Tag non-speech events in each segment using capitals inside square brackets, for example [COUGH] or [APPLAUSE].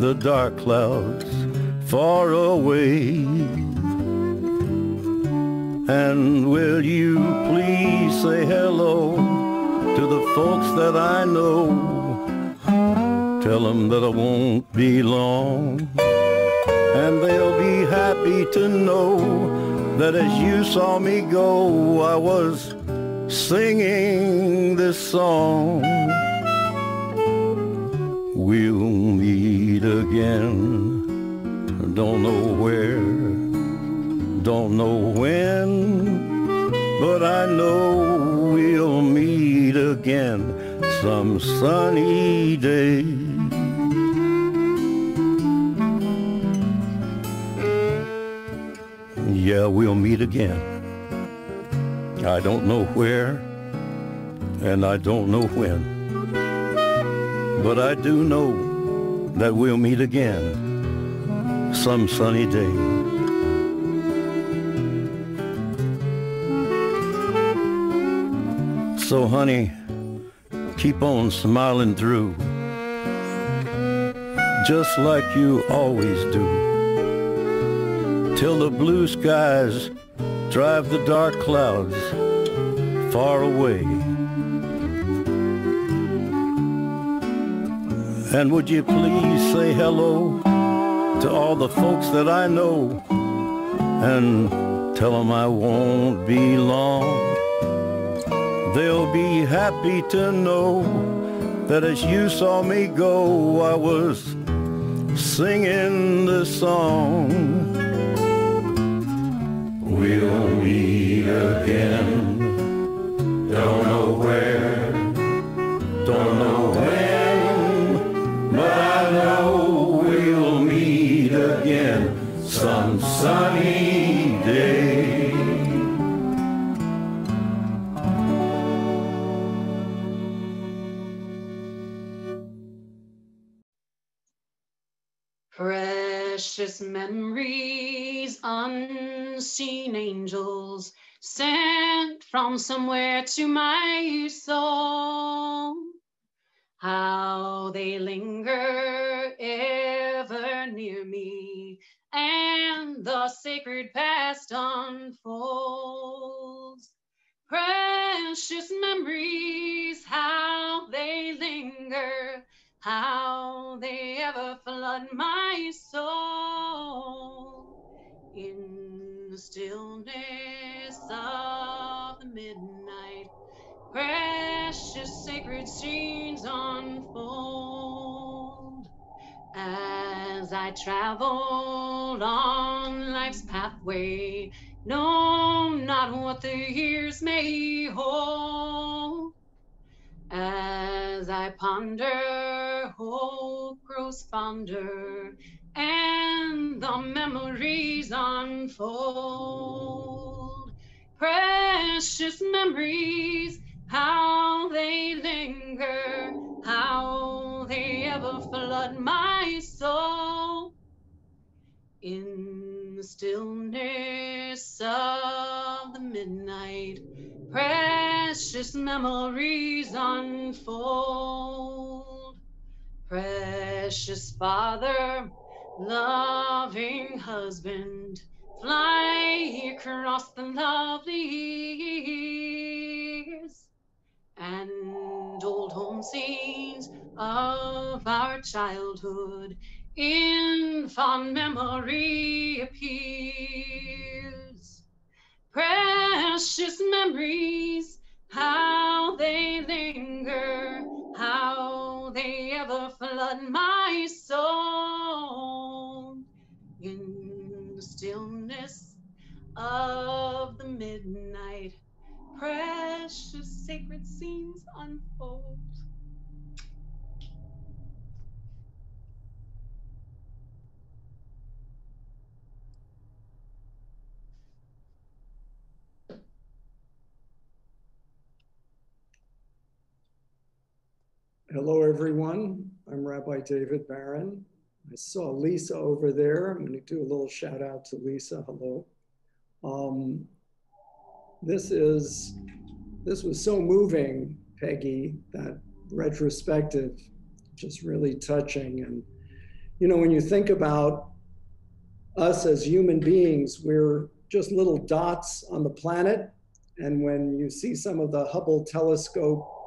the dark clouds don't know where, and I don't know when. But I do know that we'll meet again some sunny day. So honey, keep on smiling through, just like you always do, till the blue skies drive the dark clouds far away. And would you please say hello to all the folks that I know and tell them I won't be long. They'll be happy to know that as you saw me go, I was singing this song. We'll meet again. Don't know where, don't know when, but I know we'll meet again some sunny day. Precious memories, unseen angels sent from somewhere to my soul. How they linger ever near me, and the sacred past unfolds. Precious memories, how they linger, how they ever flood my soul in stillness of the midnight. Precious sacred scenes unfold as I traveled on life's pathway. Know not what the years may hold. As I ponder, hope grows fonder, and the memories unfold. Precious memories, how they linger, how they ever flood my soul. In the stillness of the midnight, precious memories unfold. Precious Father, loving husband, fly across the lovely years and old home scenes of our childhood in fond memory appears. Precious memories, how they linger, how they ever flood my soul in the stillness of the midnight. Precious sacred scenes unfold. Hello, everyone. I'm Rabbi David Barron. I saw Lisa over there. I'm going to do a little shout out to Lisa. Hello. Um, this is this was so moving, Peggy. That retrospective, just really touching. And you know, when you think about us as human beings, we're just little dots on the planet. And when you see some of the Hubble telescope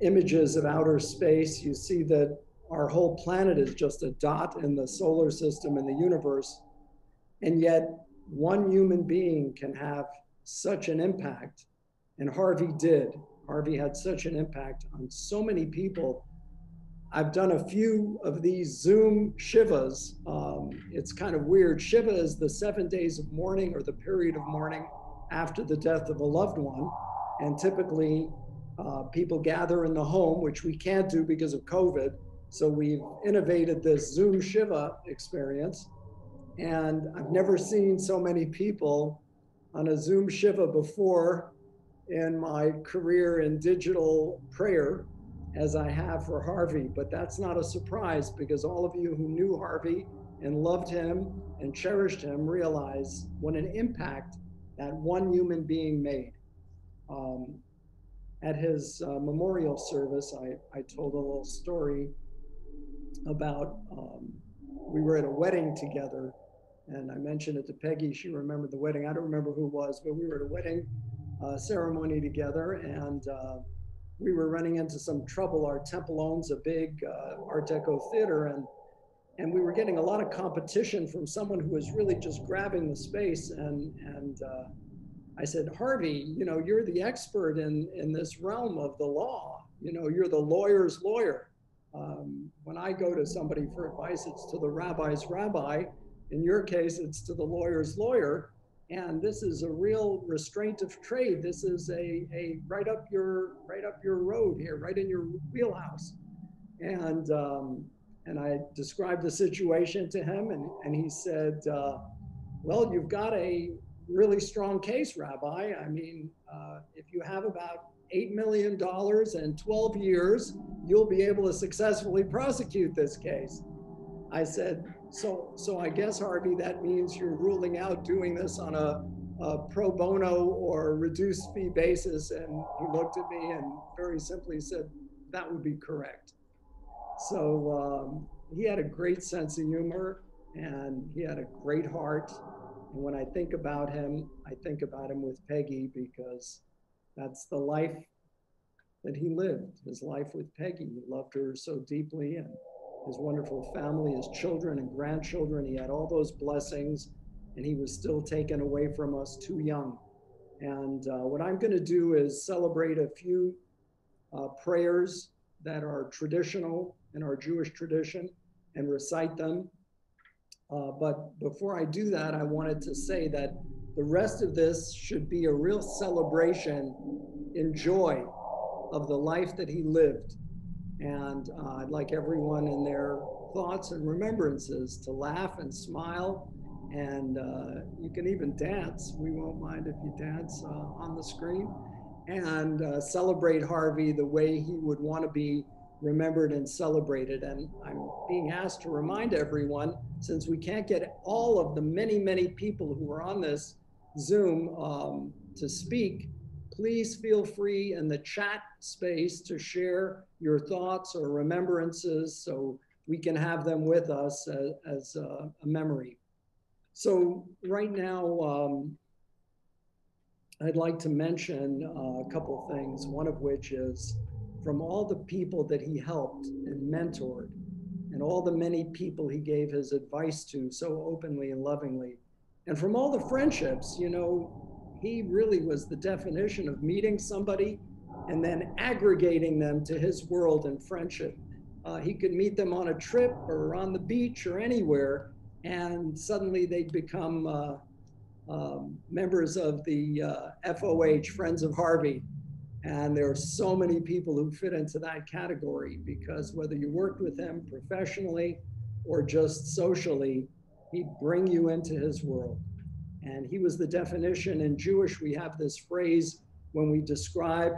images of outer space, you see that our whole planet is just a dot in the solar system and the universe. And yet, one human being can have such an impact. And Harvey did. Harvey had such an impact on so many people. I've done a few of these Zoom Shivas. Um, it's kind of weird. Shiva is the seven days of mourning or the period of mourning after the death of a loved one. And typically, uh, people gather in the home, which we can't do because of COVID. So we've innovated this Zoom Shiva experience. And I've never seen so many people on a Zoom Shiva before in my career in digital prayer as I have for Harvey. But that's not a surprise because all of you who knew Harvey and loved him and cherished him realize what an impact that one human being made. Um, at his uh, memorial service, I, I told a little story about um, we were at a wedding together, and I mentioned it to Peggy. She remembered the wedding. I don't remember who it was, but we were at a wedding uh, ceremony together, and uh, we were running into some trouble. Our temple owns a big uh, Art Deco theater, and and we were getting a lot of competition from someone who was really just grabbing the space. And and uh, I said, Harvey, you know, you're the expert in in this realm of the law. You know, you're the lawyer's lawyer. Um, when I go to somebody for advice, it's to the rabbi's rabbi. In your case, it's to the lawyer's lawyer. And this is a real restraint of trade. This is a, a right up your right up your road here, right in your wheelhouse. And um, and I described the situation to him, and, and he said, uh, "Well, you've got a really strong case, Rabbi. I mean, uh, if you have about $8 million and 12 years, you'll be able to successfully prosecute this case. I said, so, so I guess, Harvey, that means you're ruling out doing this on a, a pro bono or reduced fee basis. And he looked at me and very simply said, that would be correct. So um, he had a great sense of humor and he had a great heart. And when I think about him, I think about him with Peggy because that's the life that he lived, his life with Peggy. He loved her so deeply and his wonderful family, his children and grandchildren. He had all those blessings and he was still taken away from us too young. And uh, what I'm going to do is celebrate a few uh, prayers that are traditional in our Jewish tradition and recite them. Uh, but before I do that, I wanted to say that the rest of this should be a real celebration in joy of the life that he lived. And uh, I'd like everyone in their thoughts and remembrances to laugh and smile. And uh, you can even dance. We won't mind if you dance uh, on the screen and uh, celebrate Harvey the way he would want to be remembered and celebrated. And I'm being asked to remind everyone, since we can't get all of the many, many people who are on this Zoom um, to speak, please feel free in the chat space to share your thoughts or remembrances so we can have them with us as, as a, a memory. So right now, um, I'd like to mention uh, a couple things, one of which is from all the people that he helped and mentored and all the many people he gave his advice to so openly and lovingly. And from all the friendships, you know, he really was the definition of meeting somebody and then aggregating them to his world and friendship. Uh, he could meet them on a trip or on the beach or anywhere, and suddenly they'd become uh, um, members of the uh, FOH, Friends of Harvey. And there are so many people who fit into that category because whether you worked with him professionally or just socially, he'd bring you into his world. And he was the definition in Jewish, we have this phrase when we describe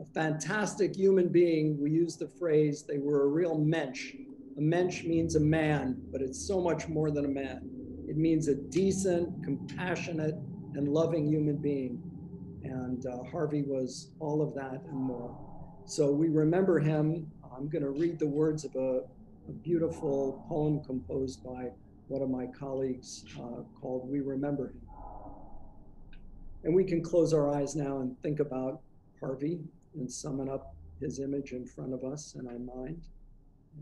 a fantastic human being. We use the phrase, they were a real mensch. A mensch means a man, but it's so much more than a man. It means a decent, compassionate, and loving human being. And uh, Harvey was all of that and more. So we remember him. I'm going to read the words of a, a beautiful poem composed by one of my colleagues uh, called We Remember Him. And we can close our eyes now and think about Harvey and summon up his image in front of us in our mind.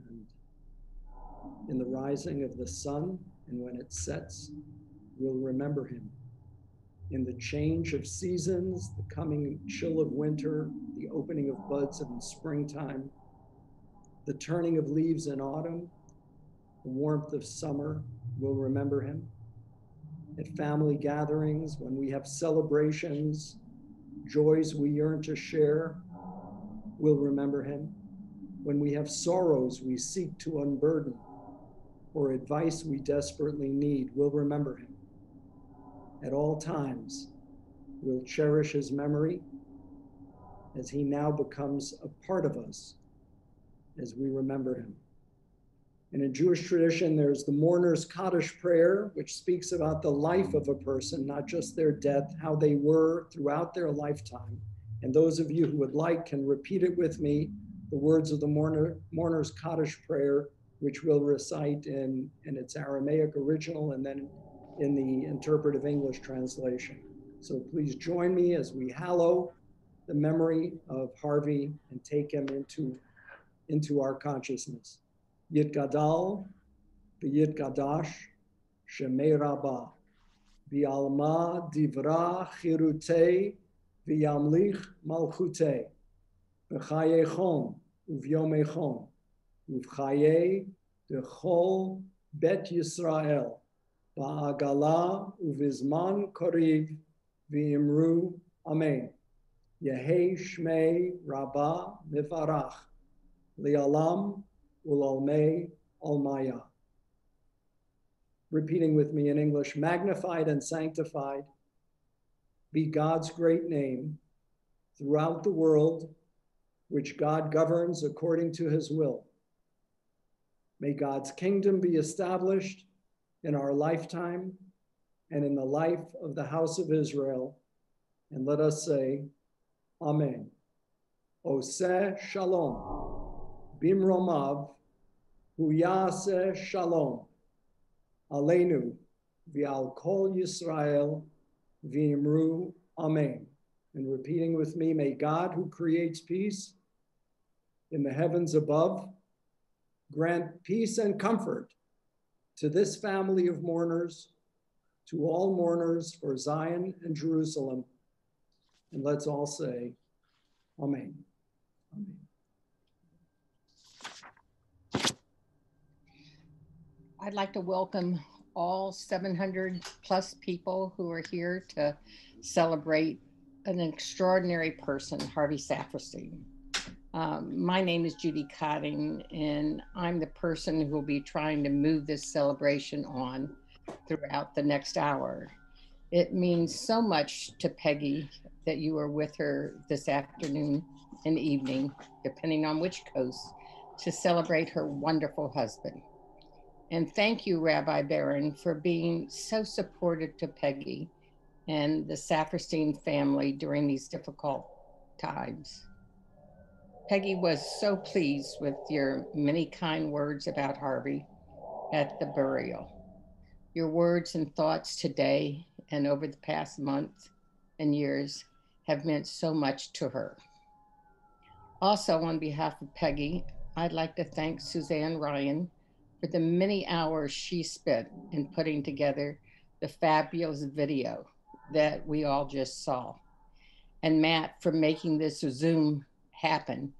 And in the rising of the sun and when it sets, we'll remember him. In the change of seasons, the coming chill of winter, the opening of buds in springtime, the turning of leaves in autumn, the warmth of summer, we'll remember him. At family gatherings, when we have celebrations, joys we yearn to share, we'll remember him. When we have sorrows we seek to unburden, or advice we desperately need, we'll remember him. At all times, we'll cherish his memory as he now becomes a part of us as we remember him. And in Jewish tradition, there's the mourner's Kaddish prayer, which speaks about the life of a person, not just their death, how they were throughout their lifetime. And those of you who would like can repeat it with me, the words of the mourner, mourner's Kaddish prayer, which we'll recite in, in its Aramaic original and then in the interpretive English translation. So please join me as we hallow the memory of Harvey and take him into, into our consciousness. Yitgadal, v'yitgadash, shemei rabbah, v'alma divra chirutei, v'yamlich malchutei, v'chayechon, uvyomechon, uvchaye dechol bet Yisrael, ba'agala uvizman koriv, v'imru amen. Yehi shmei rabbah mifarach, li'alam ulalmei almaya. Repeating with me in English, magnified and sanctified be God's great name throughout the world, which God governs according to his will. May God's kingdom be established in our lifetime and in the life of the house of Israel. And let us say, Amen. Oseh Shalom. Bimromav, Huyase Shalom. Aleinu, Vial Kol Yisrael, Vimru, Amen. And repeating with me, may God who creates peace in the heavens above grant peace and comfort to this family of mourners, to all mourners for Zion and Jerusalem. And let's all say, Amen. Amen. I'd like to welcome all 700 plus people who are here to celebrate an extraordinary person, Harvey Saferstein. Um, my name is Judy Cotting, and I'm the person who will be trying to move this celebration on throughout the next hour. It means so much to Peggy that you are with her this afternoon and evening, depending on which coast, to celebrate her wonderful husband. And thank you, Rabbi Barron, for being so supportive to Peggy and the Saferstein family during these difficult times. Peggy was so pleased with your many kind words about Harvey at the burial. Your words and thoughts today and over the past month and years have meant so much to her. Also, on behalf of Peggy, I'd like to thank Suzanne Ryan for the many hours she spent in putting together the fabulous video that we all just saw. And Matt for making this Zoom happen.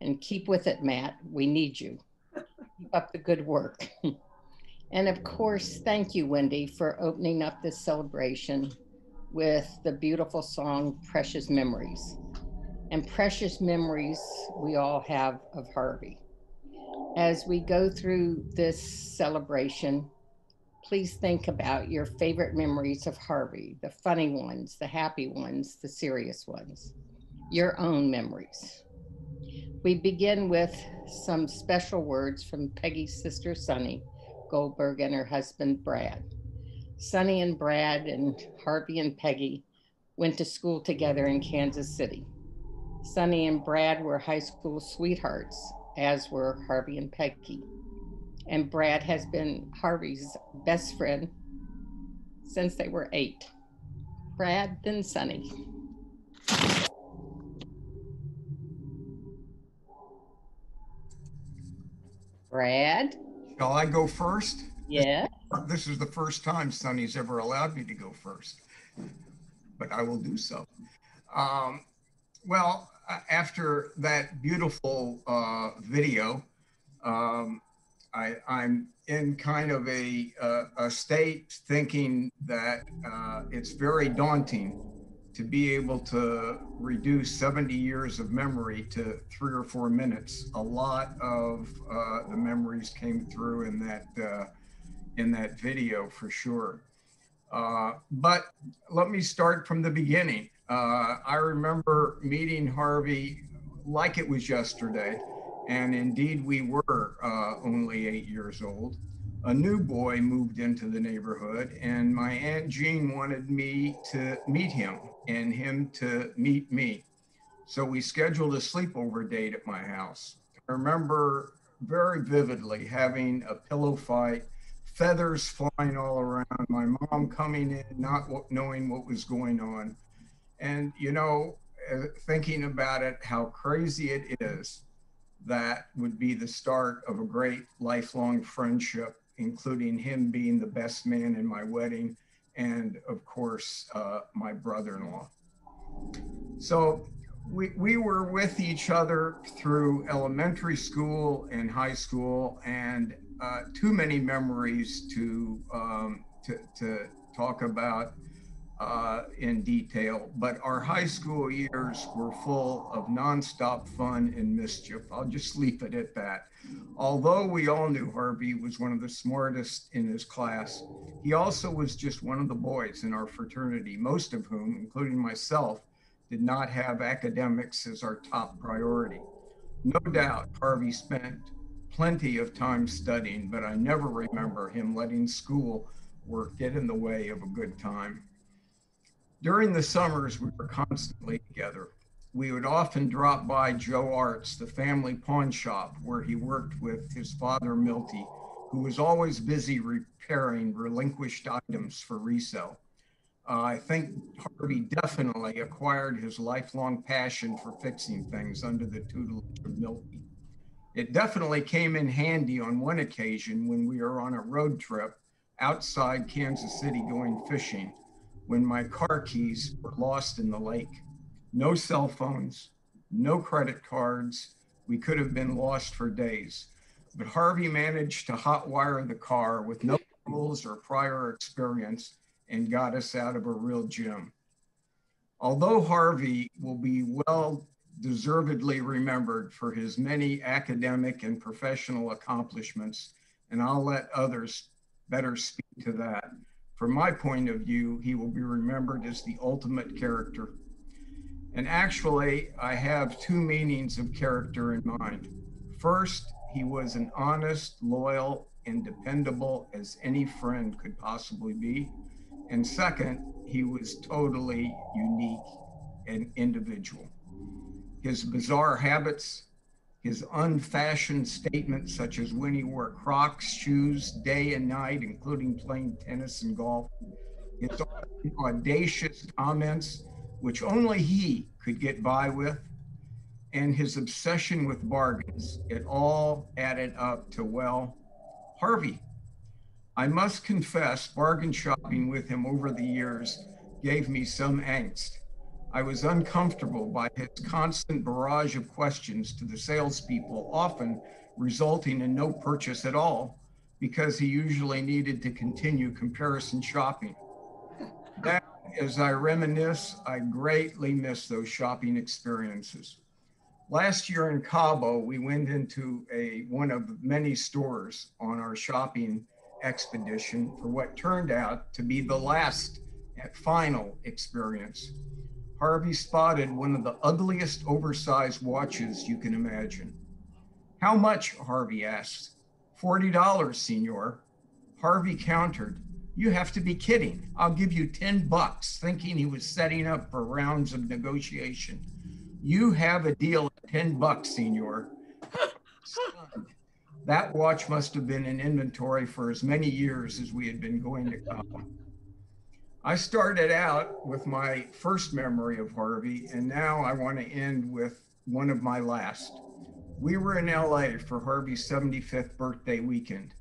And keep with it, Matt. We need you. Keep up the good work. [LAUGHS] and of course, thank you, Wendy, for opening up this celebration with the beautiful song Precious Memories. And precious memories we all have of Harvey as we go through this celebration, please think about your favorite memories of Harvey the funny ones, the happy ones, the serious ones. your own memories. We begin with some special words from Peggy's sister Sunny Goldberg and her husband Brad. Sunny and Brad and Harvey and Peggy went to school together in Kansas City. Sunny and Brad were high school sweethearts, as were Harvey and Peggy. And Brad has been Harvey's best friend since they were eight. Brad, then Sunny. Brad? Shall I go first? Yeah. [LAUGHS] This is the first time Sunny's ever allowed me to go first, but I will do so. Um, well, after that beautiful uh, video, um, I, I'm in kind of a, uh, a state thinking that uh, it's very daunting to be able to reduce 70 years of memory to three or four minutes. A lot of uh, the memories came through in that uh, in that video for sure. Uh, but let me start from the beginning. Uh, I remember meeting Harvey like it was yesterday, and indeed we were uh, only eight years old. A new boy moved into the neighborhood, and my Aunt Jean wanted me to meet him and him to meet me. So we scheduled a sleepover date at my house. I remember very vividly having a pillow fight, feathers flying all around, my mom coming in, not knowing what was going on. And, you know, uh, thinking about it, how crazy it is that would be the start of a great lifelong friendship, including him being the best man in my wedding and, of course, uh, my brother in law. So we, we were with each other through elementary school and high school, and uh, too many memories to, um, to, to talk about uh, in detail. But our high school years were full of nonstop fun and mischief. I'll just leave it at that. Although we all knew Harvey was one of the smartest in his class, he also was just one of the boys in our fraternity, most of whom, including myself, did not have academics as our top priority. No doubt Harvey spent plenty of time studying, but I never remember him letting school work get in the way of a good time. During the summers, we were constantly together. We would often drop by Joe Arts, the family pawn shop where he worked with his father, Milty, who was always busy repairing relinquished items for resale. Uh, I think Harvey definitely acquired his lifelong passion for fixing things under the tutelage of Milty. It definitely came in handy on one occasion when we were on a road trip outside Kansas City going fishing when my car keys were lost in the lake. No cell phones, no credit cards. We could have been lost for days. But Harvey managed to hotwire the car with no rules or prior experience and got us out of a real gym. Although Harvey will be well deservedly remembered for his many academic and professional accomplishments, and I'll let others better speak to that. From my point of view, he will be remembered as the ultimate character. And actually, I have two meanings of character in mind. First, he was an honest, loyal, and dependable as any friend could possibly be. And second, he was totally unique and individual. His bizarre habits, his unfashioned statements, such as when he wore Crocs shoes day and night, including playing tennis and golf, his audacious comments, which only he could get by with, and his obsession with bargains, it all added up to, well, Harvey. I must confess, bargain shopping with him over the years gave me some angst. I was uncomfortable by his constant barrage of questions to the salespeople, often resulting in no purchase at all, because he usually needed to continue comparison shopping. That, [LAUGHS] as I reminisce, I greatly miss those shopping experiences. Last year in Cabo, we went into a one of many stores on our shopping expedition for what turned out to be the last and final experience. Harvey spotted one of the ugliest oversized watches you can imagine. How much? Harvey asked. $40, senor. Harvey countered. You have to be kidding. I'll give you 10 bucks, thinking he was setting up for rounds of negotiation. You have a deal at 10 bucks, senor. That watch must have been in inventory for as many years as we had been going to come. I started out with my first memory of Harvey, and now I want to end with one of my last. We were in LA for Harvey's 75th birthday weekend.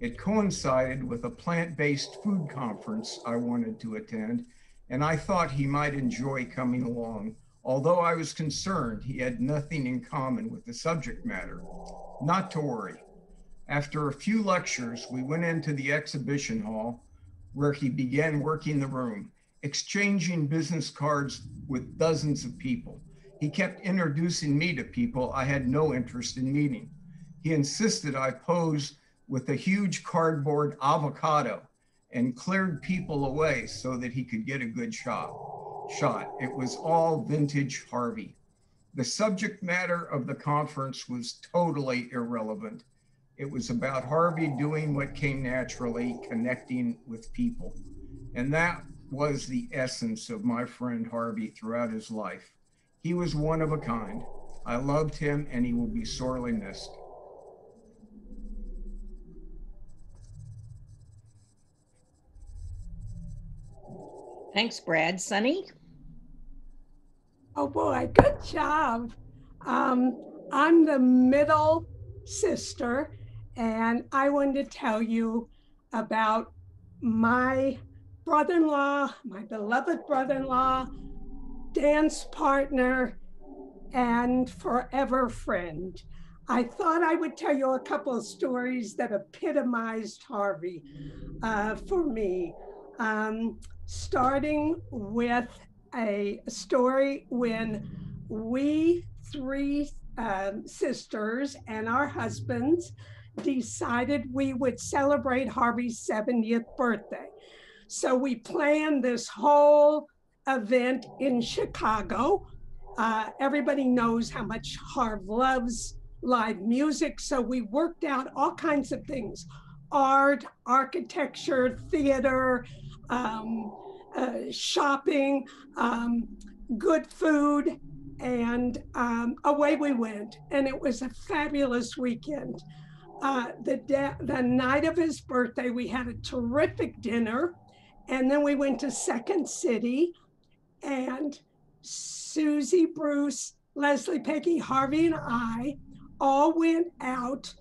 It coincided with a plant based food conference I wanted to attend, and I thought he might enjoy coming along, although I was concerned he had nothing in common with the subject matter. Not to worry. After a few lectures, we went into the exhibition hall where he began working the room, exchanging business cards with dozens of people. He kept introducing me to people I had no interest in meeting. He insisted I pose with a huge cardboard avocado and cleared people away so that he could get a good shot. Shot. It was all vintage Harvey. The subject matter of the conference was totally irrelevant. It was about Harvey doing what came naturally, connecting with people. And that was the essence of my friend Harvey throughout his life. He was one of a kind. I loved him, and he will be sorely missed. Thanks, Brad. Sunny? Oh boy, good job. Um, I'm the middle sister, and I wanted to tell you about my brother in law, my beloved brother in law, dance partner, and forever friend. I thought I would tell you a couple of stories that epitomized Harvey uh, for me. Um, starting with a story when we three um, sisters and our husbands decided we would celebrate Harvey's 70th birthday. So we planned this whole event in Chicago. Uh, everybody knows how much Harv loves live music. So we worked out all kinds of things art, architecture, theater, um, uh, shopping, um, good food, and um, away we went. And it was a fabulous weekend. Uh, the, da- the night of his birthday, we had a terrific dinner. And then we went to Second City, and Susie, Bruce, Leslie, Peggy, Harvey, and I all went out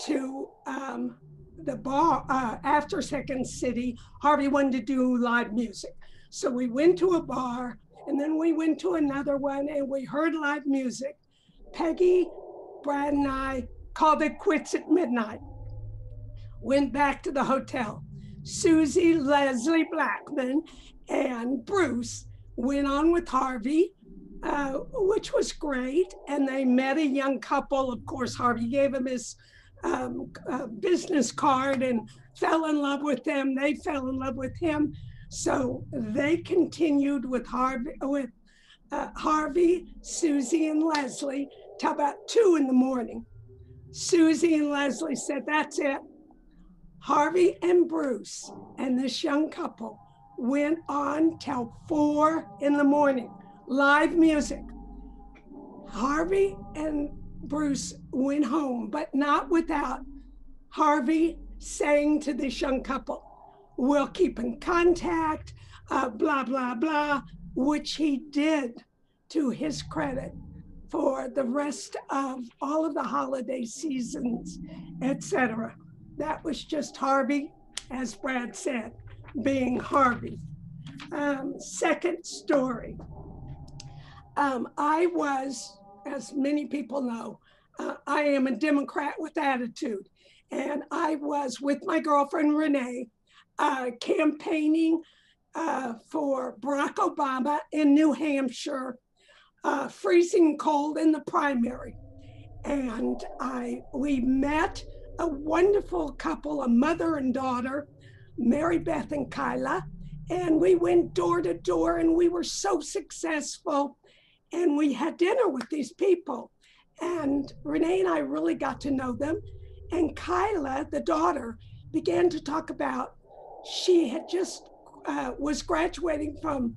to um, the bar uh, after Second City. Harvey wanted to do live music. So we went to a bar and then we went to another one and we heard live music. Peggy, Brad, and I called it quits at midnight. Went back to the hotel. Susie, Leslie Blackman, and Bruce went on with Harvey, uh, which was great. And they met a young couple. Of course, Harvey gave him his um, uh, business card and fell in love with them. They fell in love with him. So they continued with Harvey, with uh, Harvey, Susie, and Leslie till about two in the morning. Susie and Leslie said, "That's it." Harvey and Bruce and this young couple went on till four in the morning, live music. Harvey and Bruce went home, but not without Harvey saying to this young couple, We'll keep in contact, uh, blah, blah, blah, which he did to his credit for the rest of all of the holiday seasons, etc. That was just Harvey, as Brad said, being Harvey. Um, second story. Um, I was, as many people know, uh, I am a Democrat with attitude. And I was with my girlfriend Renee uh, campaigning uh, for Barack Obama in New Hampshire, uh, freezing cold in the primary. And I we met a wonderful couple, a mother and daughter, Mary Beth and Kyla, And we went door to door and we were so successful. And we had dinner with these people. And Renee and I really got to know them. And Kyla, the daughter, began to talk about she had just uh, was graduating from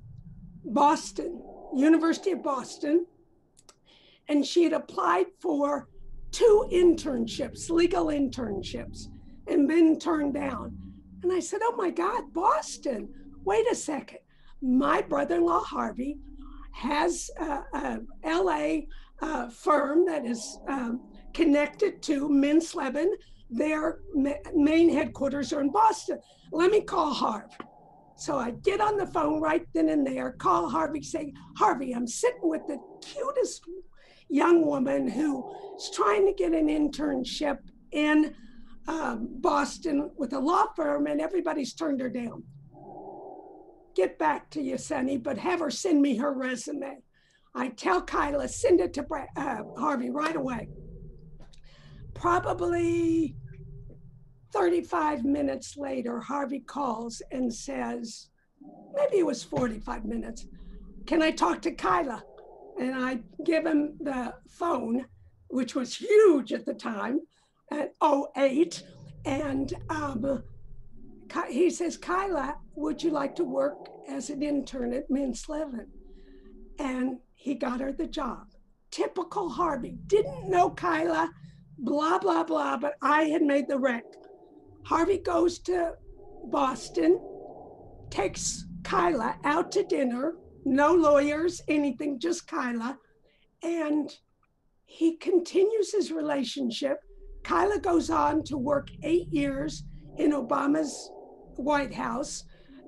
Boston, University of Boston, and she had applied for two internships, legal internships, and been turned down. And I said, Oh my God, Boston, wait a second. My brother in law, Harvey, has a, a LA uh, firm that is um, connected to Mintz Levin. Their ma- main headquarters are in Boston. Let me call Harv. So I get on the phone right then and there, call Harvey, say, Harvey, I'm sitting with the cutest young woman who's trying to get an internship in um, Boston with a law firm, and everybody's turned her down. Get back to you, Sunny, but have her send me her resume. I tell Kyla, send it to uh, Harvey right away. Probably 35 minutes later, Harvey calls and says, maybe it was 45 minutes, can I talk to Kyla? And I give him the phone, which was huge at the time, at 08. And um, he says, Kyla, would you like to work as an intern at Mintz Levin? And he got her the job. Typical Harvey. Didn't know Kyla, blah, blah, blah, but I had made the wreck. Harvey goes to Boston, takes Kyla out to dinner, no lawyers, anything, just Kyla. And he continues his relationship. Kyla goes on to work eight years in Obama's White House,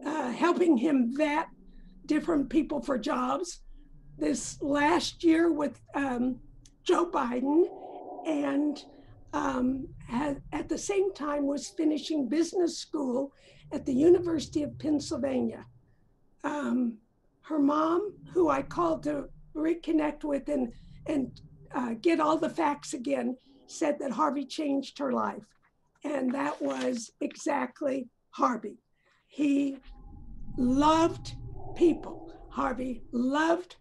uh, helping him vet different people for jobs. This last year with um, Joe Biden, and um, had, at the same time was finishing business school at the University of Pennsylvania. Um, her mom, who I called to reconnect with and and uh, get all the facts again, said that Harvey changed her life, and that was exactly Harvey. He loved people. Harvey loved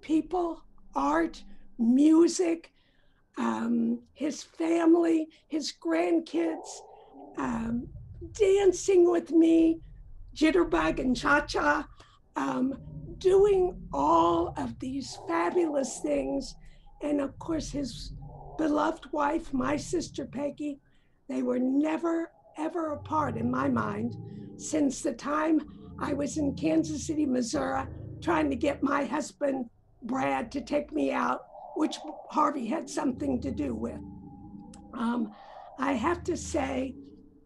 people, art, music, um, his family, his grandkids, um, dancing with me, jitterbug and cha cha, um, doing all of these fabulous things. And of course, his beloved wife, my sister Peggy, they were never, ever apart in my mind since the time I was in Kansas City, Missouri, trying to get my husband, Brad, to take me out, which Harvey had something to do with. Um, I have to say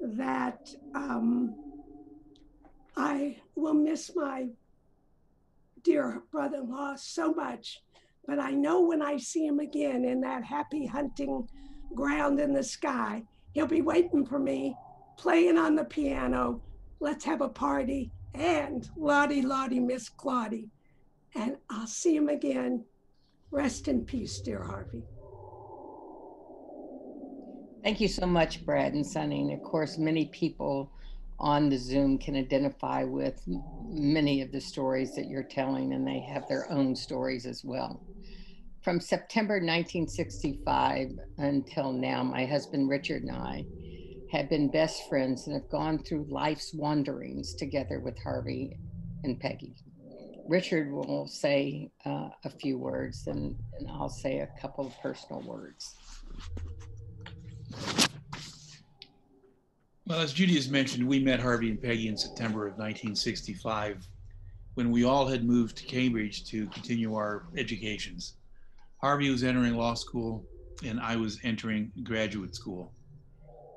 that um, I will miss my dear brother in law so much, but I know when I see him again in that happy hunting ground in the sky, he'll be waiting for me, playing on the piano. Let's have a party. And Lawdy, Lawdy, Miss Clawdy. And I'll see him again. Rest in peace, dear Harvey. Thank you so much, Brad and Sunny. And of course, many people on the Zoom can identify with many of the stories that you're telling, and they have their own stories as well. From September 1965 until now, my husband Richard and I have been best friends and have gone through life's wanderings together with Harvey and Peggy. Richard will say uh, a few words, and, and I'll say a couple of personal words. Well, as Judy has mentioned, we met Harvey and Peggy in September of 1965 when we all had moved to Cambridge to continue our educations. Harvey was entering law school and I was entering graduate school.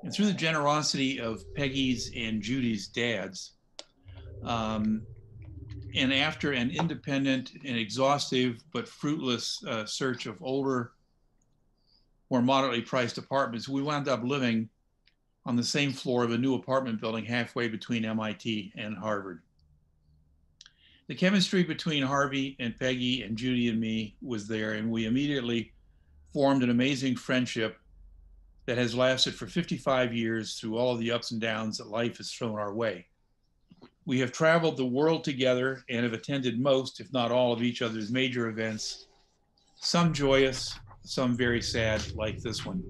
And through the generosity of Peggy's and Judy's dads, um, and after an independent and exhaustive but fruitless uh, search of older, more moderately priced apartments, we wound up living on the same floor of a new apartment building halfway between MIT and Harvard. The chemistry between Harvey and Peggy and Judy and me was there, and we immediately formed an amazing friendship that has lasted for 55 years through all of the ups and downs that life has thrown our way. We have traveled the world together and have attended most, if not all, of each other's major events, some joyous, some very sad, like this one.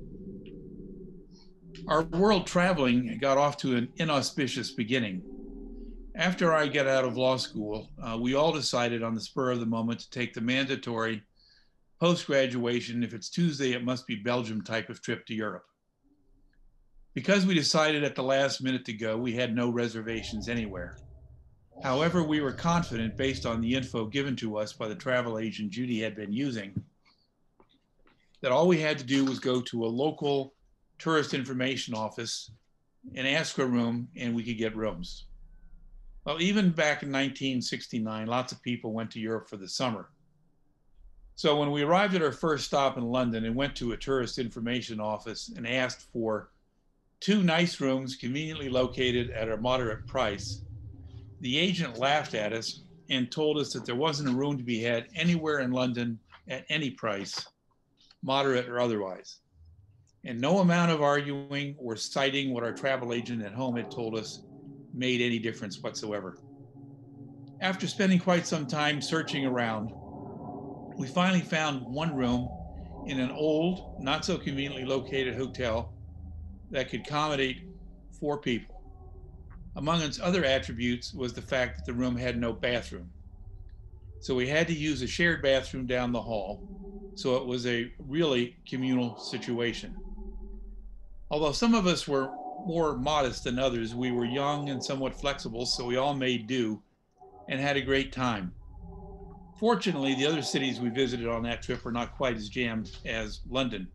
Our world traveling got off to an inauspicious beginning. After I got out of law school, uh, we all decided on the spur of the moment to take the mandatory post graduation, if it's Tuesday, it must be Belgium type of trip to Europe. Because we decided at the last minute to go, we had no reservations anywhere. However, we were confident based on the info given to us by the travel agent Judy had been using that all we had to do was go to a local tourist information office and ask for a room and we could get rooms. Well, even back in 1969, lots of people went to Europe for the summer. So when we arrived at our first stop in London and went to a tourist information office and asked for two nice rooms conveniently located at a moderate price, the agent laughed at us and told us that there wasn't a room to be had anywhere in London at any price, moderate or otherwise. And no amount of arguing or citing what our travel agent at home had told us made any difference whatsoever. After spending quite some time searching around, we finally found one room in an old, not so conveniently located hotel that could accommodate four people. Among its other attributes was the fact that the room had no bathroom. So we had to use a shared bathroom down the hall. So it was a really communal situation. Although some of us were more modest than others, we were young and somewhat flexible, so we all made do and had a great time. Fortunately, the other cities we visited on that trip were not quite as jammed as London.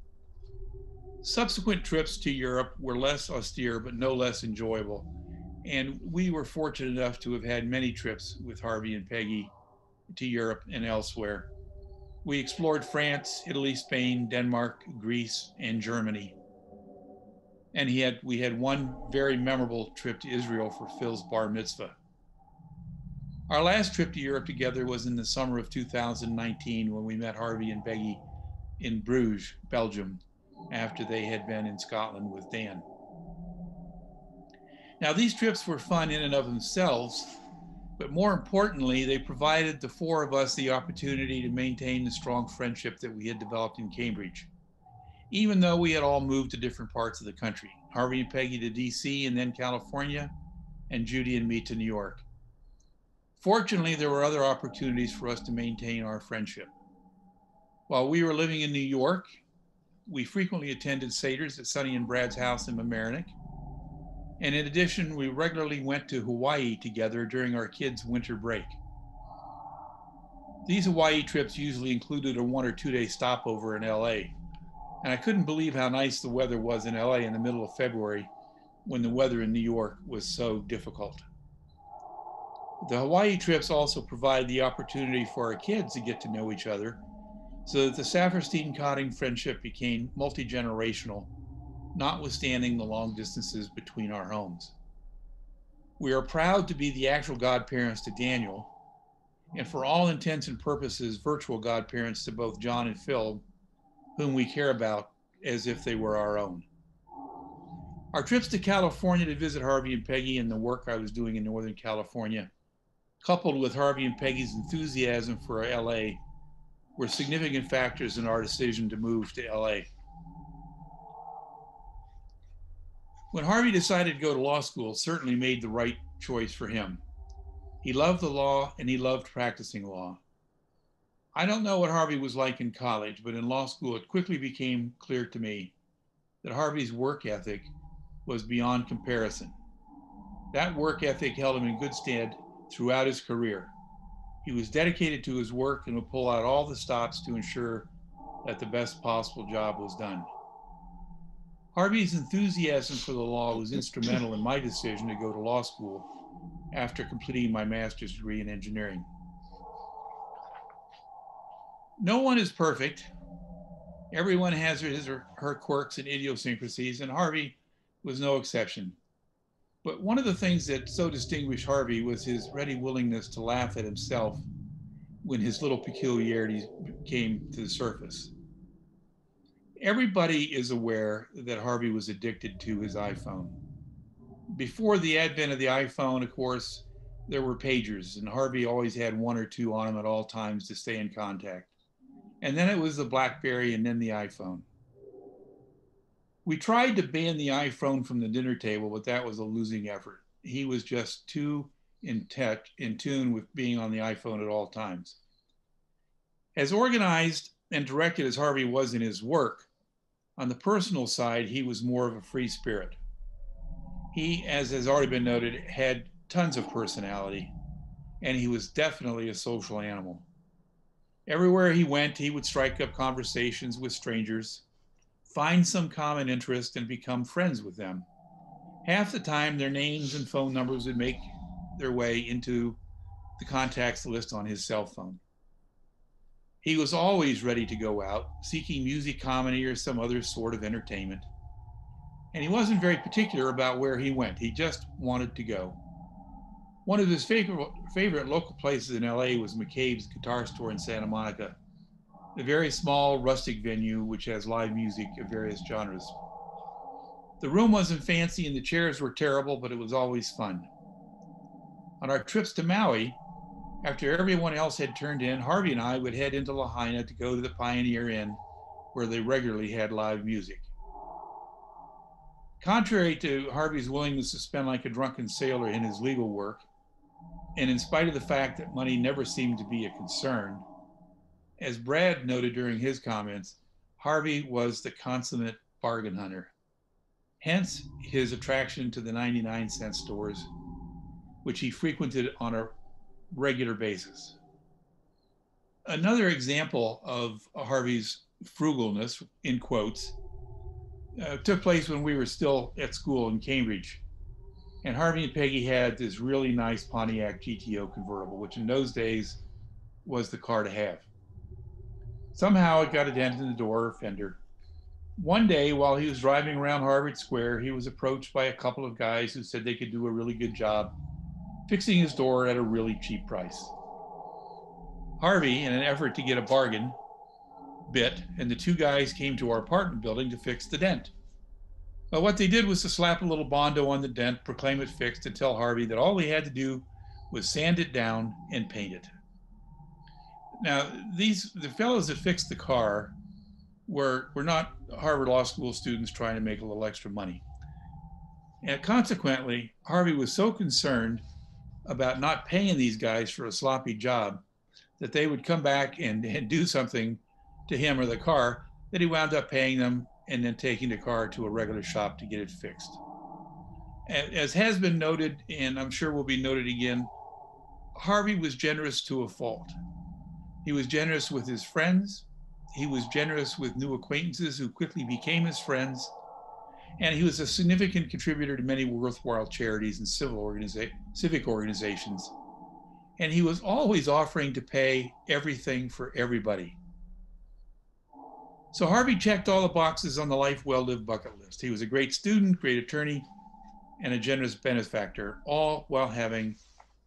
Subsequent trips to Europe were less austere, but no less enjoyable. And we were fortunate enough to have had many trips with Harvey and Peggy to Europe and elsewhere. We explored France, Italy, Spain, Denmark, Greece, and Germany. And he had we had one very memorable trip to Israel for Phil's bar mitzvah. Our last trip to Europe together was in the summer of 2019 when we met Harvey and Peggy in Bruges, Belgium, after they had been in Scotland with Dan. Now, these trips were fun in and of themselves, but more importantly, they provided the four of us the opportunity to maintain the strong friendship that we had developed in Cambridge, even though we had all moved to different parts of the country. Harvey and Peggy to DC and then California, and Judy and me to New York. Fortunately, there were other opportunities for us to maintain our friendship. While we were living in New York, we frequently attended Seder's at Sunny and Brad's house in Mamaroneck. And in addition, we regularly went to Hawaii together during our kids' winter break. These Hawaii trips usually included a one or two day stopover in LA. And I couldn't believe how nice the weather was in LA in the middle of February when the weather in New York was so difficult. The Hawaii trips also provide the opportunity for our kids to get to know each other so that the Saferstein Cotting friendship became multi generational, notwithstanding the long distances between our homes. We are proud to be the actual godparents to Daniel, and for all intents and purposes, virtual godparents to both John and Phil, whom we care about as if they were our own. Our trips to California to visit Harvey and Peggy and the work I was doing in Northern California, coupled with Harvey and Peggy's enthusiasm for LA, were significant factors in our decision to move to LA. When Harvey decided to go to law school, certainly made the right choice for him. He loved the law and he loved practicing law. I don't know what Harvey was like in college, but in law school, it quickly became clear to me that Harvey's work ethic was beyond comparison. That work ethic held him in good stead throughout his career. He was dedicated to his work and would pull out all the stops to ensure that the best possible job was done. Harvey's enthusiasm for the law was instrumental in my decision to go to law school after completing my master's degree in engineering. No one is perfect. Everyone has his or her quirks and idiosyncrasies, and Harvey was no exception. But one of the things that so distinguished Harvey was his ready willingness to laugh at himself when his little peculiarities came to the surface. Everybody is aware that Harvey was addicted to his iPhone. Before the advent of the iPhone, of course, there were pagers, and Harvey always had one or two on him at all times to stay in contact. And then it was the Blackberry and then the iPhone. We tried to ban the iPhone from the dinner table, but that was a losing effort. He was just too in, touch, in tune with being on the iPhone at all times. As organized and directed as Harvey was in his work, on the personal side, he was more of a free spirit. He, as has already been noted, had tons of personality, and he was definitely a social animal. Everywhere he went, he would strike up conversations with strangers, find some common interest, and become friends with them. Half the time, their names and phone numbers would make their way into the contacts list on his cell phone. He was always ready to go out, seeking music comedy or some other sort of entertainment. And he wasn't very particular about where he went, he just wanted to go. One of his favorite, favorite local places in LA was McCabe's Guitar Store in Santa Monica, a very small, rustic venue which has live music of various genres. The room wasn't fancy and the chairs were terrible, but it was always fun. On our trips to Maui, after everyone else had turned in, Harvey and I would head into Lahaina to go to the Pioneer Inn, where they regularly had live music. Contrary to Harvey's willingness to spend like a drunken sailor in his legal work, and in spite of the fact that money never seemed to be a concern, as Brad noted during his comments, Harvey was the consummate bargain hunter. Hence his attraction to the 99 cent stores, which he frequented on a regular basis. Another example of Harvey's frugalness, in quotes, uh, took place when we were still at school in Cambridge. And Harvey and Peggy had this really nice Pontiac GTO convertible, which in those days was the car to have. Somehow it got a dent in the door or fender. One day, while he was driving around Harvard Square, he was approached by a couple of guys who said they could do a really good job fixing his door at a really cheap price. Harvey, in an effort to get a bargain, bit, and the two guys came to our apartment building to fix the dent. But what they did was to slap a little Bondo on the dent, proclaim it fixed, and tell Harvey that all he had to do was sand it down and paint it. Now, these the fellows that fixed the car were were not Harvard Law School students trying to make a little extra money. And consequently, Harvey was so concerned about not paying these guys for a sloppy job that they would come back and, and do something to him or the car that he wound up paying them and then taking the car to a regular shop to get it fixed. As has been noted, and I'm sure will be noted again, Harvey was generous to a fault. He was generous with his friends. He was generous with new acquaintances who quickly became his friends. And he was a significant contributor to many worthwhile charities and civil organiza- civic organizations. And he was always offering to pay everything for everybody. So Harvey checked all the boxes on the life well lived bucket list. He was a great student, great attorney, and a generous benefactor, all while having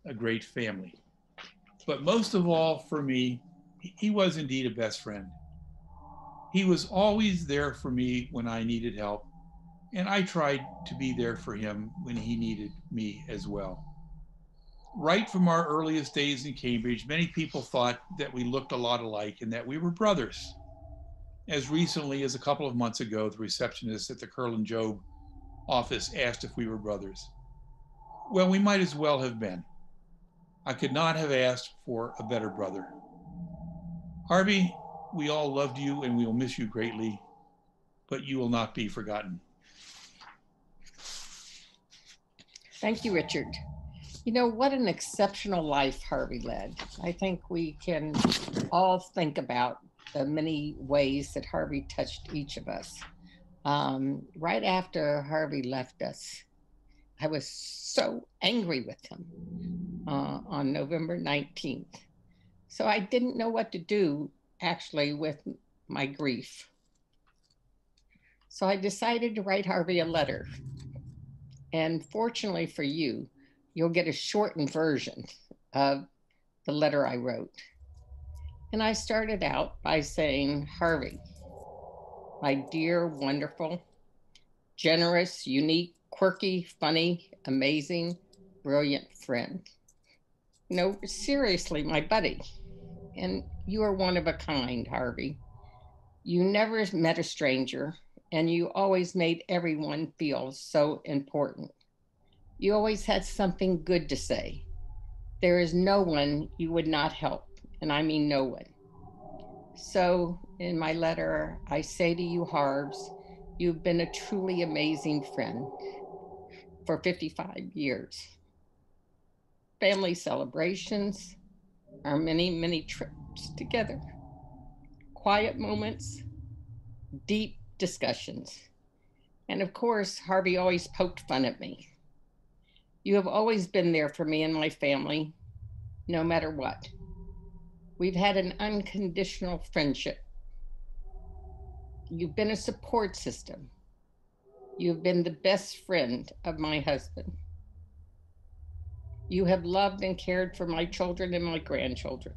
a great family. But most of all, for me, he was indeed a best friend. He was always there for me when I needed help, and I tried to be there for him when he needed me as well. Right from our earliest days in Cambridge, many people thought that we looked a lot alike and that we were brothers. As recently as a couple of months ago, the receptionist at the Kerlan-Jobe office asked if we were brothers. Well, we might as well have been. I could not have asked for a better brother. Harvey, we all loved you and we will miss you greatly, but you will not be forgotten. Thank you, Richard. You know, what an exceptional life Harvey led. I think we can all think about the many ways that Harvey touched each of us. Um, right after Harvey left us, I was so angry with him uh, on November 19th. So I didn't know what to do actually with my grief. So I decided to write Harvey a letter. And fortunately for you, you'll get a shortened version of the letter I wrote. And I started out by saying, Harvey, my dear, wonderful, generous, unique, quirky, funny, amazing, brilliant friend. No, seriously, my buddy. And you are one of a kind, Harvey. You never met a stranger, and you always made everyone feel so important. You always had something good to say. There is no one you would not help, and I mean no one. So, in my letter, I say to you, Harbs, you've been a truly amazing friend for 55 years. Family celebrations, our many, many trips together, quiet moments, deep discussions. And of course, Harvey always poked fun at me. You have always been there for me and my family, no matter what. We've had an unconditional friendship. You've been a support system. You've been the best friend of my husband. You have loved and cared for my children and my grandchildren.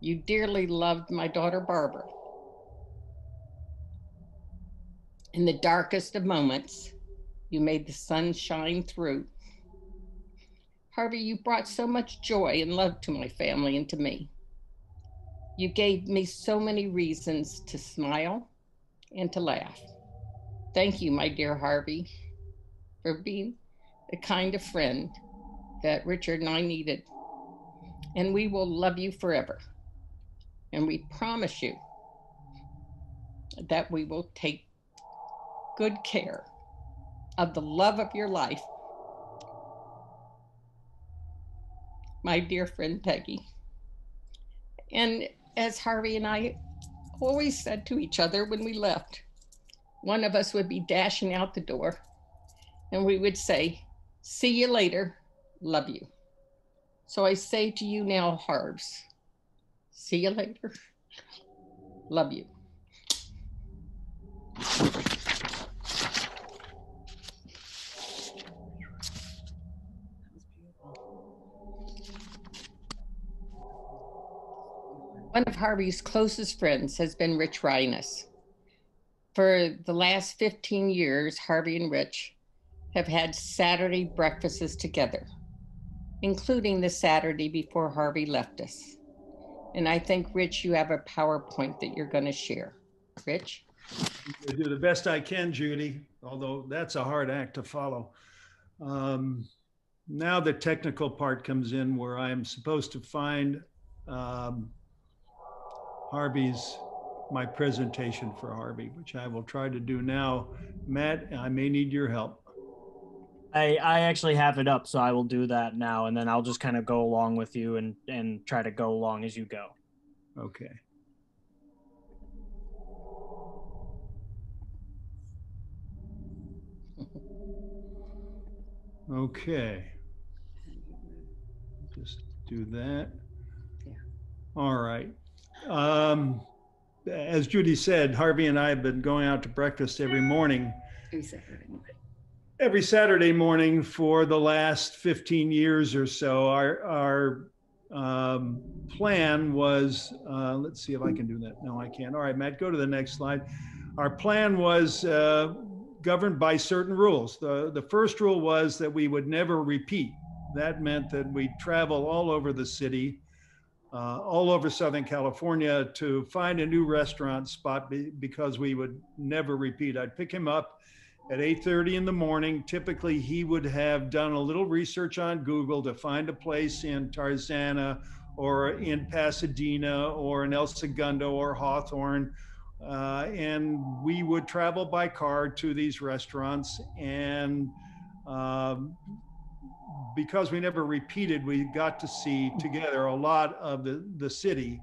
You dearly loved my daughter Barbara. In the darkest of moments, you made the sun shine through. Harvey, you brought so much joy and love to my family and to me. You gave me so many reasons to smile and to laugh. Thank you, my dear Harvey, for being the kind of friend that Richard and I needed. And we will love you forever. And we promise you that we will take good care of the love of your life, my dear friend Peggy. And as Harvey and I always said to each other when we left, one of us would be dashing out the door and we would say, See you later, love you. So I say to you now, Harbs, see you later, love you. One of Harvey's closest friends has been Rich Rhinus. For the last 15 years, Harvey and Rich have had Saturday breakfasts together, including the Saturday before Harvey left us. And I think, Rich, you have a PowerPoint that you're going to share. Rich? I do the best I can, Judy, although that's a hard act to follow. Um, now the technical part comes in where I'm supposed to find um, Harvey's, my presentation for Harvey, which I will try to do now. Matt, I may need your help. I, I actually have it up, so I will do that now, and then I'll just kind of go along with you and, and try to go along as you go. Okay. Okay. Just do that. Yeah. All right. Um, as Judy said, Harvey and I have been going out to breakfast every morning, Every Saturday morning. Every Saturday morning for the last 15 years or so. Our, our um, plan was, uh, let's see if I can do that. No, I can't. All right, Matt, go to the next slide. Our plan was uh, governed by certain rules. The, the first rule was that we would never repeat. That meant that we travel all over the city, uh, all over Southern California to find a new restaurant spot be, because we would never repeat. I'd pick him up at 8:30 in the morning. Typically, he would have done a little research on Google to find a place in Tarzana or in Pasadena or in El Segundo or Hawthorne. Uh, and we would travel by car to these restaurants. And um, because we never repeated, we got to see together a lot of the, the city.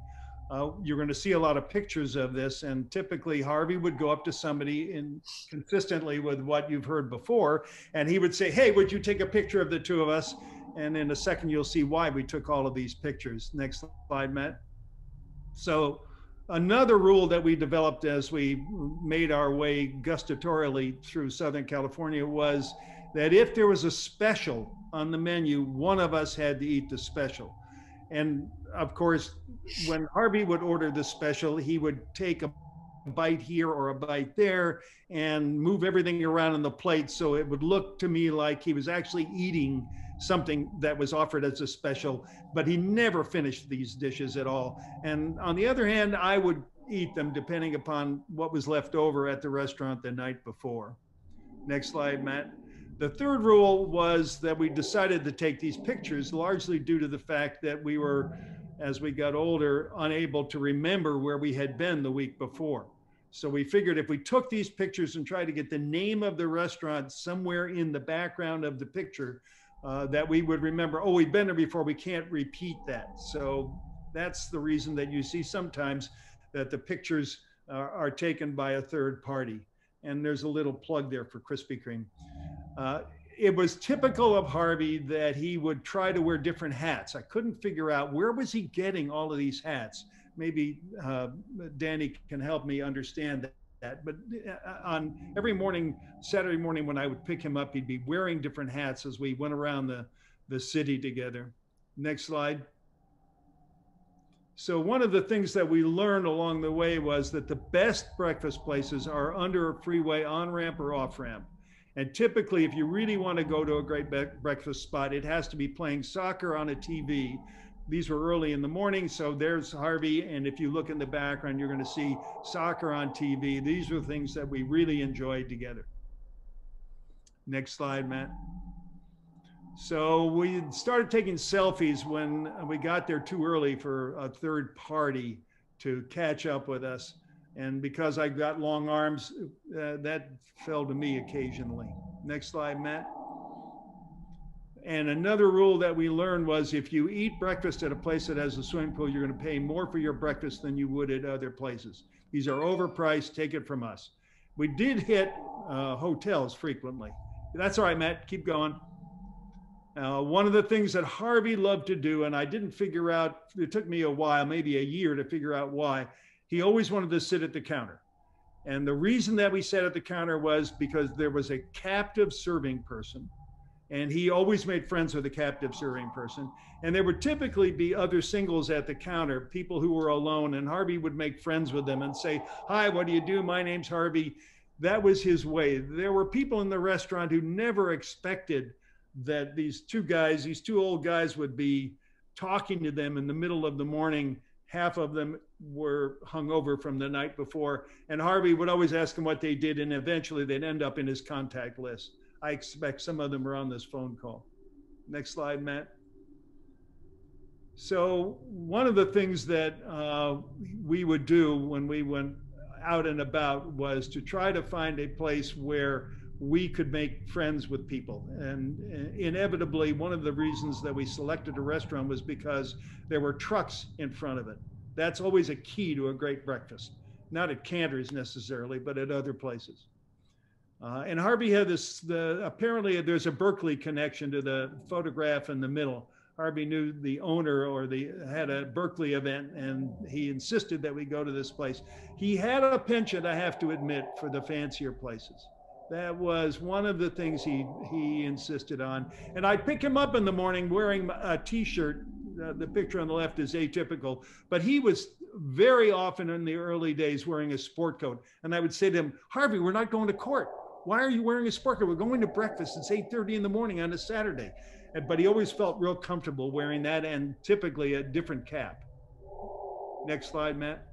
Uh, you're going to see a lot of pictures of this, and typically Harvey would go up to somebody in consistently with what you've heard before, and he would say, "Hey, would you take a picture of the two of us?" And in a second, you'll see why we took all of these pictures. Next slide, Matt. So, another rule that we developed as we made our way gustatorily through Southern California was that if there was a special on the menu, one of us had to eat the special. And of course, when Harvey would order the special, he would take a bite here or a bite there and move everything around on the plate so it would look to me like he was actually eating something that was offered as a special, but he never finished these dishes at all. And on the other hand, I would eat them depending upon what was left over at the restaurant the night before. Next slide, Matt. The third rule was that we decided to take these pictures largely due to the fact that we were, as we got older, unable to remember where we had been the week before. So we figured if we took these pictures and tried to get the name of the restaurant somewhere in the background of the picture, uh, that we would remember, oh, we've been there before, we can't repeat that. So that's the reason that you see sometimes that the pictures are, are taken by a third party. And there's a little plug there for Krispy Kreme. Uh, it was typical of Harvey that he would try to wear different hats. I couldn't figure out where was he getting all of these hats. Maybe uh, Danny can help me understand that. that. But uh, on every morning, Saturday morning, when I would pick him up, he'd be wearing different hats as we went around the, the city together. Next slide. So one of the things that we learned along the way was that the best breakfast places are under a freeway on ramp or off ramp. And typically, if you really want to go to a great be- breakfast spot, it has to be playing soccer on a TV. These were early in the morning, so there's Harvey. And if you look in the background, you're going to see soccer on TV. These were things that we really enjoyed together. Next slide, Matt. So we started taking selfies when we got there too early for a third party to catch up with us. And because I got long arms, uh, that fell to me occasionally. Next slide, Matt. And another rule that we learned was if you eat breakfast at a place that has a swimming pool, you're going to pay more for your breakfast than you would at other places. These are overpriced. Take it from us. We did hit uh, hotels frequently. That's all right, Matt. Keep going. Uh, one of the things that Harvey loved to do, and I didn't figure out, it took me a while, maybe a year to figure out why, he always wanted to sit at the counter. And the reason that we sat at the counter was because there was a captive serving person. And he always made friends with a captive serving person. And there would typically be other singles at the counter, people who were alone. And Harvey would make friends with them and say, Hi, what do you do? My name's Harvey. That was his way. There were people in the restaurant who never expected that these two guys, these two old guys, would be talking to them in the middle of the morning. Half of them were hungover from the night before, and Harvey would always ask them what they did, and eventually they'd end up in his contact list. I expect some of them are on this phone call. Next slide, Matt. So one of the things that uh, we would do when we went out and about was to try to find a place where we could make friends with people. And uh, inevitably, one of the reasons that we selected a restaurant was because there were trucks in front of it. That's always a key to a great breakfast. Not at Canter's necessarily, but at other places. Uh, and Harvey had this, the, apparently there's a Berkeley connection to the photograph in the middle. Harvey knew the owner or the had a Berkeley event and he insisted that we go to this place. He had a penchant, I have to admit, for the fancier places. That was one of the things he he insisted on. And I'd pick him up in the morning wearing a T-shirt. The picture on the left is atypical, but he was very often in the early days wearing a sport coat. And I would say to him, Harvey, we're not going to court. Why are you wearing a sport coat? We're going to breakfast. It's 8:30 in the morning on a Saturday. But he always felt real comfortable wearing that and typically a different cap. Next slide, Matt.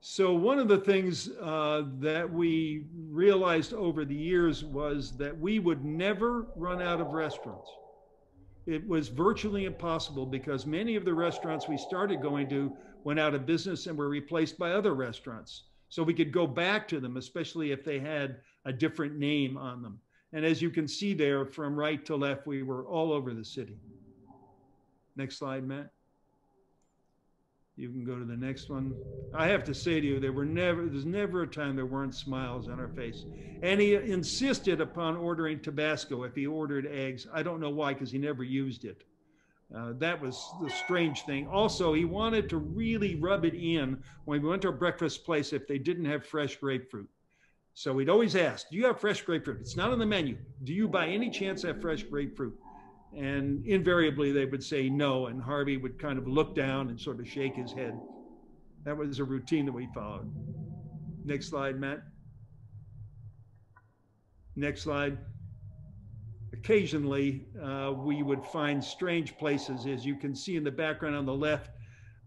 So one of the things uh, that we realized over the years was that we would never run out of restaurants. It was virtually impossible because many of the restaurants we started going to went out of business and were replaced by other restaurants. So we could go back to them, especially if they had a different name on them. And as you can see there, from right to left, we were all over the city. Next slide, Matt. You can go to the next one. I have to say to you, there were never, there's never a time there weren't smiles on our face. And he insisted upon ordering Tabasco if he ordered eggs. I don't know why, because he never used it. Uh, that was the strange thing. Also, he wanted to really rub it in when we went to a breakfast place if they didn't have fresh grapefruit. So we'd always ask, Do you have fresh grapefruit? It's not on the menu. Do you by any chance have fresh grapefruit? And invariably they would say no. And Harvey would kind of look down and sort of shake his head. That was a routine that we followed. Next slide, Matt. Next slide. occasionally uh, we would find strange places. As you can see in the background on the left,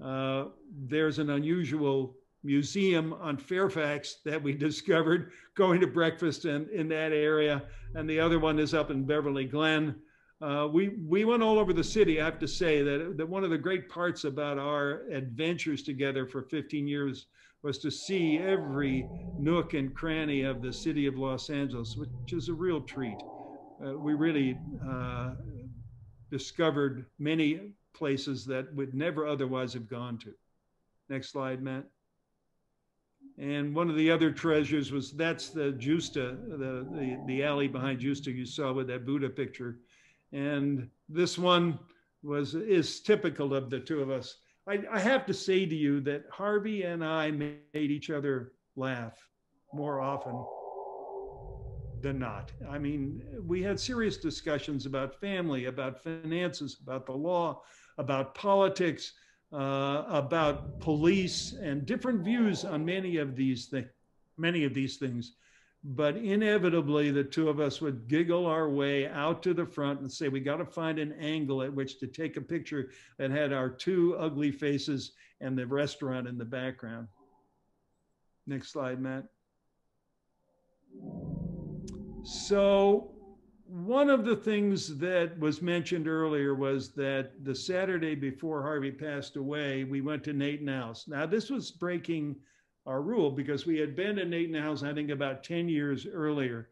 uh, there's an unusual museum on Fairfax that we [LAUGHS] discovered going to breakfast in, in that area. And the other one is up in Beverly Glen. Uh, we, we went all over the city. I have to say that, that one of the great parts about our adventures together for 15 years was to see every nook and cranny of the city of Los Angeles, which is a real treat. Uh, we really uh, discovered many places that would never otherwise have gone to. Next slide, Matt. And one of the other treasures was that's the Justa, the, the, the alley behind Justa you saw with that Buddha picture. And this one was is typical of the two of us. I, I have to say to you that Harvey and I made each other laugh more often than not. I mean, we had serious discussions about family, about finances, about the law, about politics, uh, about police, and different views on many of these things. Many of these things, but inevitably, the two of us would giggle our way out to the front and say, "We got to find an angle at which to take a picture that had our two ugly faces and the restaurant in the background." Next slide, Matt. So, one of the things that was mentioned earlier was that the Saturday before Harvey passed away, we went to Nate House. Now, this was breaking our rule because we had been in Nate House, I think, about 10 years earlier.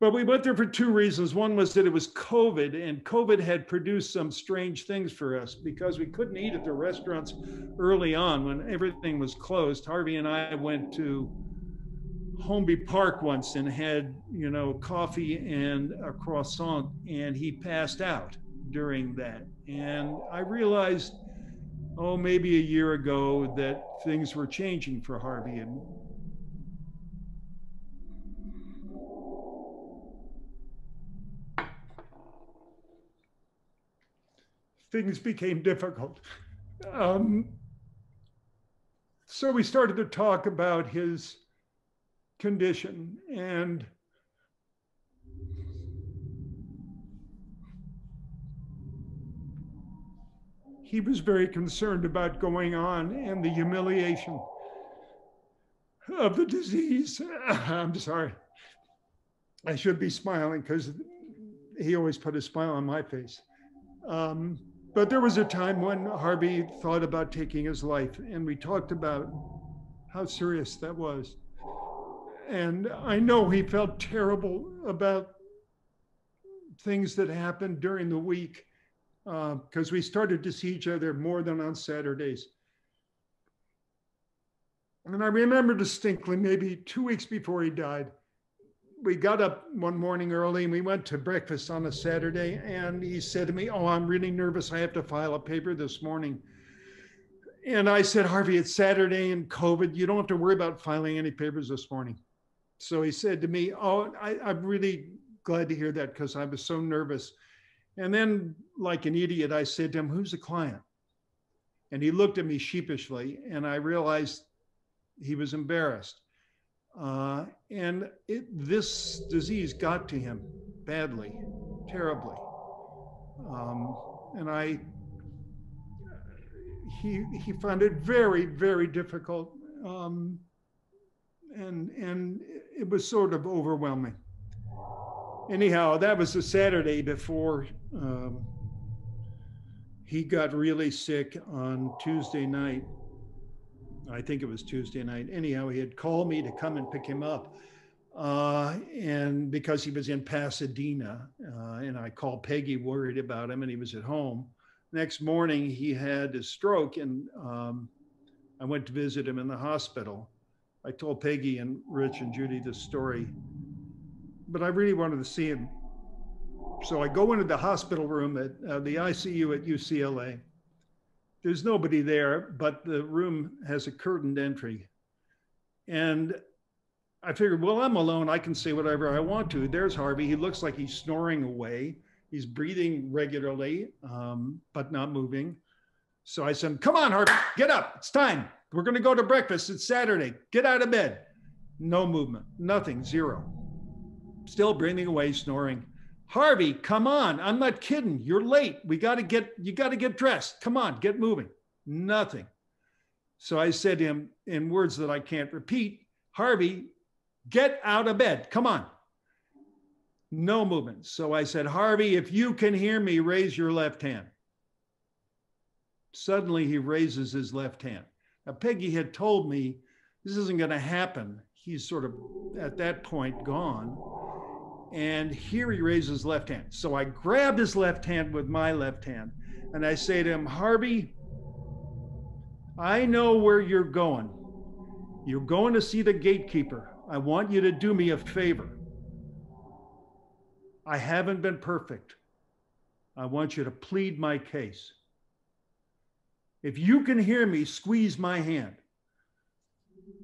But we went there for two reasons. One was that it was COVID, and COVID had produced some strange things for us because we couldn't eat at the restaurants early on when everything was closed. Harvey and I went to Holmby Park once and had, you know, coffee and a croissant, and he passed out during that. And I realized, oh, maybe a year ago that things were changing for Harvey. And things became difficult. Um, so we started to talk about his condition and he was very concerned about going on and the humiliation of the disease. [LAUGHS] I'm sorry. I should be smiling because he always put a smile on my face. Um, but there was a time when Harvey thought about taking his life, and we talked about how serious that was. And I know he felt terrible about things that happened during the week because uh, we started to see each other more than on Saturdays. And I remember distinctly, maybe two weeks before he died, we got up one morning early and we went to breakfast on a Saturday. And he said to me, Oh, I'm really nervous. I have to file a paper this morning. And I said, Harvey, it's Saturday and COVID. You don't have to worry about filing any papers this morning. So he said to me, Oh, I, I'm really glad to hear that because I was so nervous. And then, like an idiot, I said to him, Who's the client? And he looked at me sheepishly, and I realized he was embarrassed. Uh, and it, this disease got to him badly, terribly. Um, and I, he, he found it very, very difficult. Um, and, and it was sort of overwhelming. Anyhow, that was the Saturday before um, he got really sick on Tuesday night. I think it was Tuesday night. Anyhow, he had called me to come and pick him up. Uh, and because he was in Pasadena, uh, and I called Peggy worried about him, and he was at home. Next morning, he had a stroke, and um, I went to visit him in the hospital. I told Peggy and Rich and Judy this story, but I really wanted to see him. So I go into the hospital room at uh, the ICU at UCLA there's nobody there, but the room has a curtained entry. And I figured, well, I'm alone. I can say whatever I want to. There's Harvey. He looks like he's snoring away. He's breathing regularly, um, but not moving. So I said, Come on, Harvey, get up. It's time. We're going to go to breakfast. It's Saturday. Get out of bed. No movement, nothing, zero. Still breathing away, snoring. Harvey, come on. I'm not kidding. You're late. We got to get, you got to get dressed. Come on, get moving. Nothing. So I said to him in words that I can't repeat, Harvey, get out of bed. Come on. No movement. So I said, Harvey, if you can hear me, raise your left hand. Suddenly he raises his left hand. Now, Peggy had told me this isn't going to happen. He's sort of at that point gone. And here he raises his left hand. So I grab his left hand with my left hand and I say to him, Harvey, I know where you're going. You're going to see the gatekeeper. I want you to do me a favor. I haven't been perfect. I want you to plead my case. If you can hear me, squeeze my hand.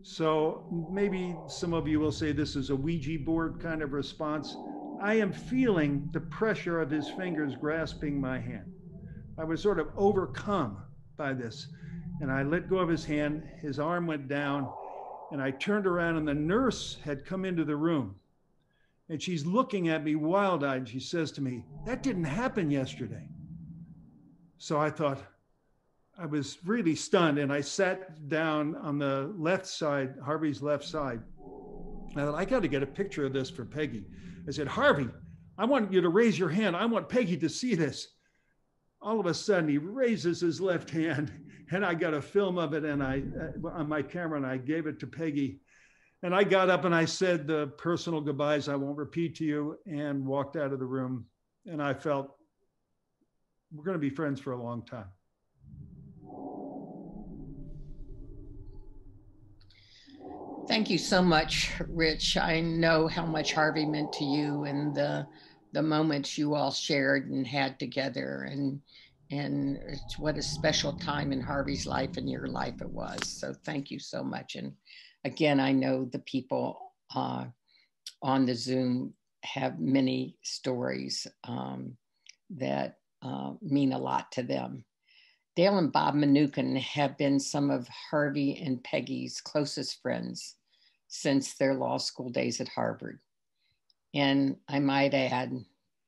So maybe some of you will say this is a Ouija board kind of response. I am feeling the pressure of his fingers grasping my hand. I was sort of overcome by this. And I let go of his hand. His arm went down. And I turned around, and the nurse had come into the room. And she's looking at me wild eyed. She says to me, That didn't happen yesterday. So I thought, I was really stunned. And I sat down on the left side, Harvey's left side. I thought, I got to get a picture of this for Peggy. I said, Harvey, I want you to raise your hand. I want Peggy to see this. All of a sudden, he raises his left hand, [LAUGHS] and I got a film of it and I uh, on my camera, and I gave it to Peggy. And I got up and I said the personal goodbyes I won't repeat to you, and walked out of the room. And I felt we're going to be friends for a long time. Thank you so much, Rich. I know how much Harvey meant to you and the the moments you all shared and had together and and it's what a special time in Harvey's life and your life it was. So thank you so much. And again, I know the people uh, on the Zoom have many stories um, that uh, mean a lot to them. Dale and Bob Mnookin have been some of Harvey and Peggy's closest friends since their law school days at Harvard. And I might add,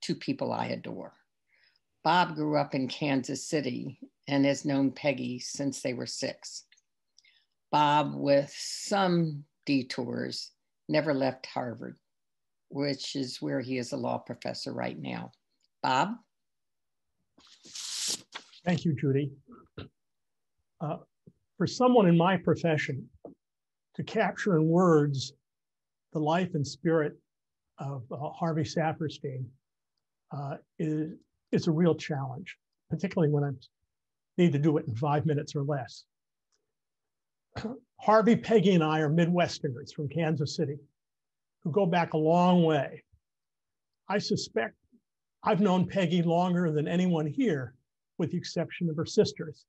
two people I adore. Bob grew up in Kansas City and has known Peggy since they were six. Bob, with some detours, never left Harvard, which is where he is a law professor right now. Bob? Thank you, Judy. Uh, for someone in my profession to capture in words the life and spirit of uh, Harvey Saferstein uh, is, is a real challenge, particularly when I need to do it in five minutes or less. [CLEARS THROAT] Harvey, Peggy, and I are Midwesterners from Kansas City who go back a long way. I suspect I've known Peggy longer than anyone here, with the exception of her sisters.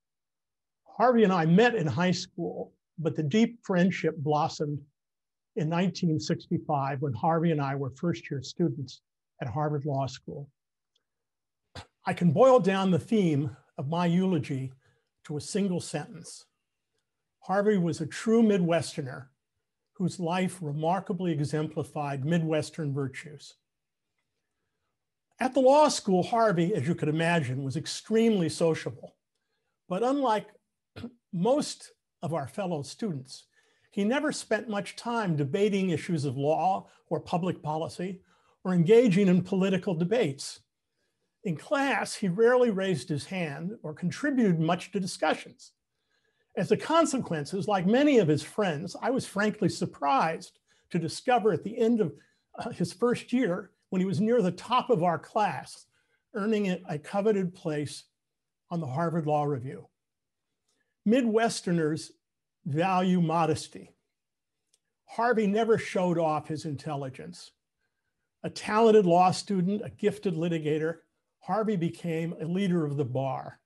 Harvey and I met in high school, but the deep friendship blossomed in 1965 when Harvey and I were first year students at Harvard Law School. I can boil down the theme of my eulogy to a single sentence. Harvey was a true Midwesterner whose life remarkably exemplified Midwestern virtues. At the law school, Harvey, as you could imagine, was extremely sociable. But unlike [CLEARS THROAT] most of our fellow students, he never spent much time debating issues of law or public policy or engaging in political debates. In class, he rarely raised his hand or contributed much to discussions. As a consequence, like many of his friends, I was frankly surprised to discover at the end of uh, his first year, when he was near the top of our class, earning it a coveted place on the Harvard Law Review. Midwesterners value modesty. Harvey never showed off his intelligence. A talented law student, a gifted litigator, Harvey became a leader of the bar.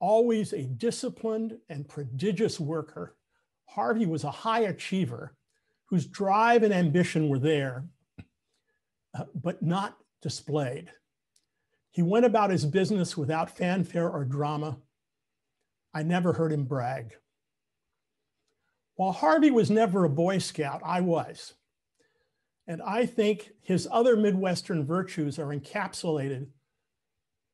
Always a disciplined and prodigious worker, Harvey was a high achiever whose drive and ambition were there, Uh, but not displayed. He went about his business without fanfare or drama. I never heard him brag. While Harvey was never a Boy Scout, I was. And I think his other Midwestern virtues are encapsulated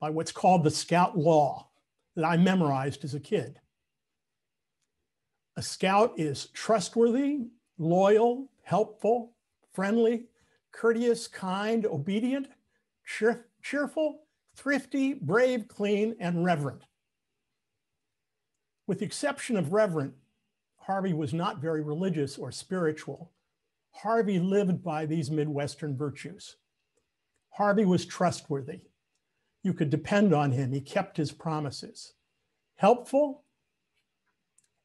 by what's called the Scout Law that I memorized as a kid. A scout is trustworthy, loyal, helpful, friendly, courteous, kind, obedient, cheer- cheerful, thrifty, brave, clean, and reverent. With the exception of reverent, Harvey was not very religious or spiritual. Harvey lived by these Midwestern virtues. Harvey was trustworthy. You could depend on him. He kept his promises. Helpful.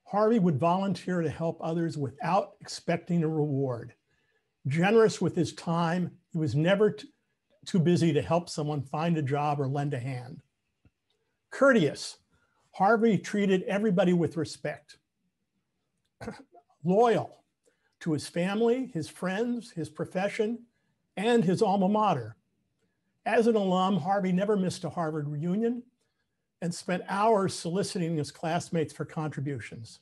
Harvey would volunteer to help others without expecting a reward. Generous with his time. He was never t- too busy to help someone find a job or lend a hand. Courteous. Harvey treated everybody with respect. [CLEARS THROAT] Loyal to his family, his friends, his profession, and his alma mater. As an alum, Harvey never missed a Harvard reunion and spent hours soliciting his classmates for contributions.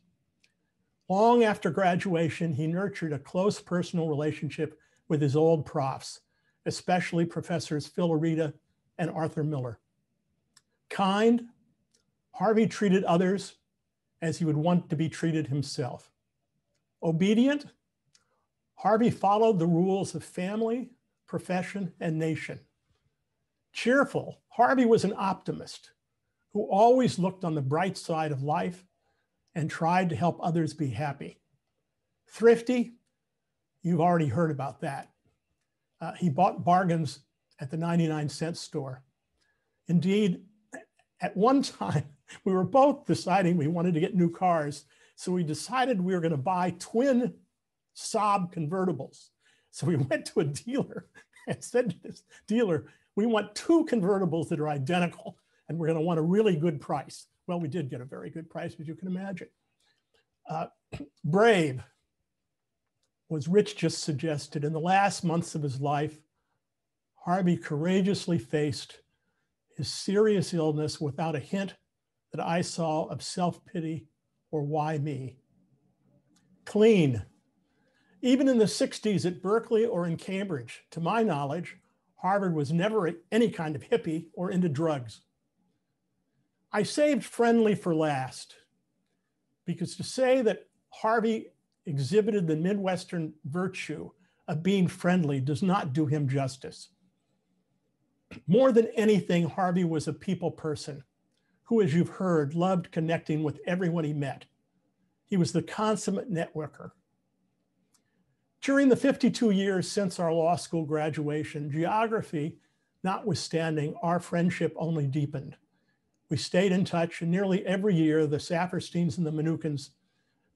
Long after graduation, he nurtured a close personal relationship with his old profs, especially Professors Phil Areeda and Arthur Miller. Kind, Harvey treated others as he would want to be treated himself. Obedient, Harvey followed the rules of family, profession, and nation. Cheerful, Harvey was an optimist who always looked on the bright side of life and tried to help others be happy. Thrifty, you've already heard about that. Uh, he bought bargains at the 99 cent store. Indeed, at one time, [LAUGHS] we were both deciding we wanted to get new cars. So we decided we were going to buy twin Saab convertibles. So we [LAUGHS] went to a dealer and said to this dealer, we want two convertibles that are identical and we're going to want a really good price. Well, we did get a very good price, as you can imagine. Uh, [CLEARS THROAT] Brave was Rich just suggested. In the last months of his life, Harvey courageously faced his serious illness without a hint that I saw of self pity or why me. Clean. Even in the 60s at Berkeley or in Cambridge, to my knowledge, Harvey was never any kind of hippie or into drugs. I saved friendly for last because to say that Harvey exhibited the Midwestern virtue of being friendly does not do him justice. More than anything, Harvey was a people person who, as you've heard, loved connecting with everyone he met. He was the consummate networker. During the 52 years since our law school graduation, geography notwithstanding, our friendship only deepened. We stayed in touch, and nearly every year, the Safersteins and the Mnookins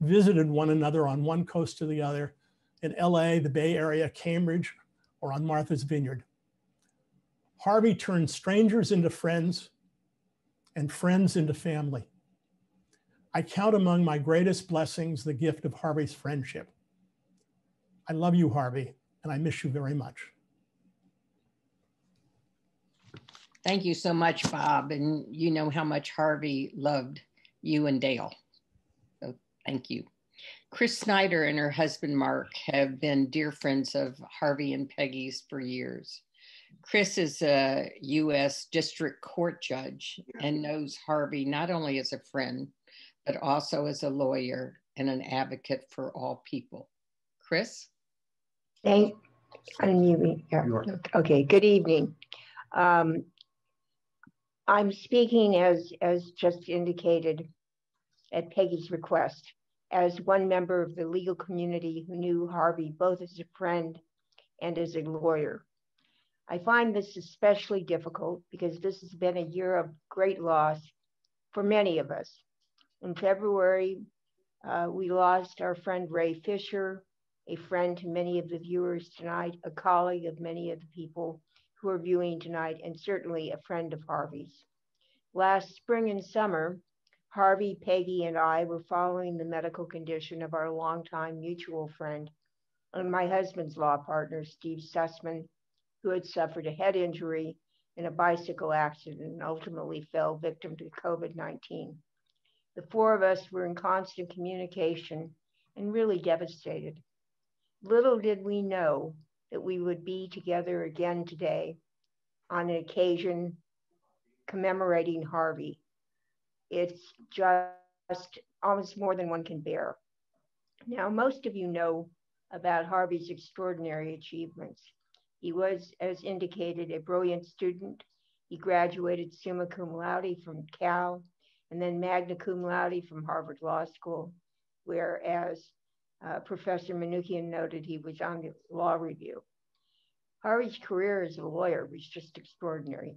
visited one another on one coast to the other in LA, the Bay Area, Cambridge, or on Martha's Vineyard. Harvey turned strangers into friends and friends into family. I count among my greatest blessings the gift of Harvey's friendship. I love you, Harvey, and I miss you very much. Thank you so much, Bob. And you know how much Harvey loved you and Dale. So thank you. Chris Snyder and her husband Mark have been dear friends of Harvey and Peggy's for years. Chris is a U.S. District Court judge and knows Harvey not only as a friend, but also as a lawyer and an advocate for all people. Chris? Thank, unmute me. Okay, good evening. Um, I'm speaking as, as just indicated at Peggy's request, as one member of the legal community who knew Harvey both as a friend and as a lawyer. I find this especially difficult because this has been a year of great loss for many of us. In February, uh, we lost our friend Ray Fisher, a friend to many of the viewers tonight, a colleague of many of the people who are viewing tonight, and certainly a friend of Harvey's. Last spring and summer, Harvey, Peggy, and I were following the medical condition of our longtime mutual friend and my husband's law partner, Steve Susman, who had suffered a head injury in a bicycle accident and ultimately fell victim to COVID 19. The four of us were in constant communication and really devastated. Little did we know that we would be together again today on an occasion commemorating Harvey. It's just almost more than one can bear. Now, most of you know about Harvey's extraordinary achievements. He was, as indicated, a brilliant student. He graduated summa cum laude from Cal and then magna cum laude from Harvard Law School, where, as uh, Professor Mnookin noted, he was on the law review. Harvey's career as a lawyer was just extraordinary.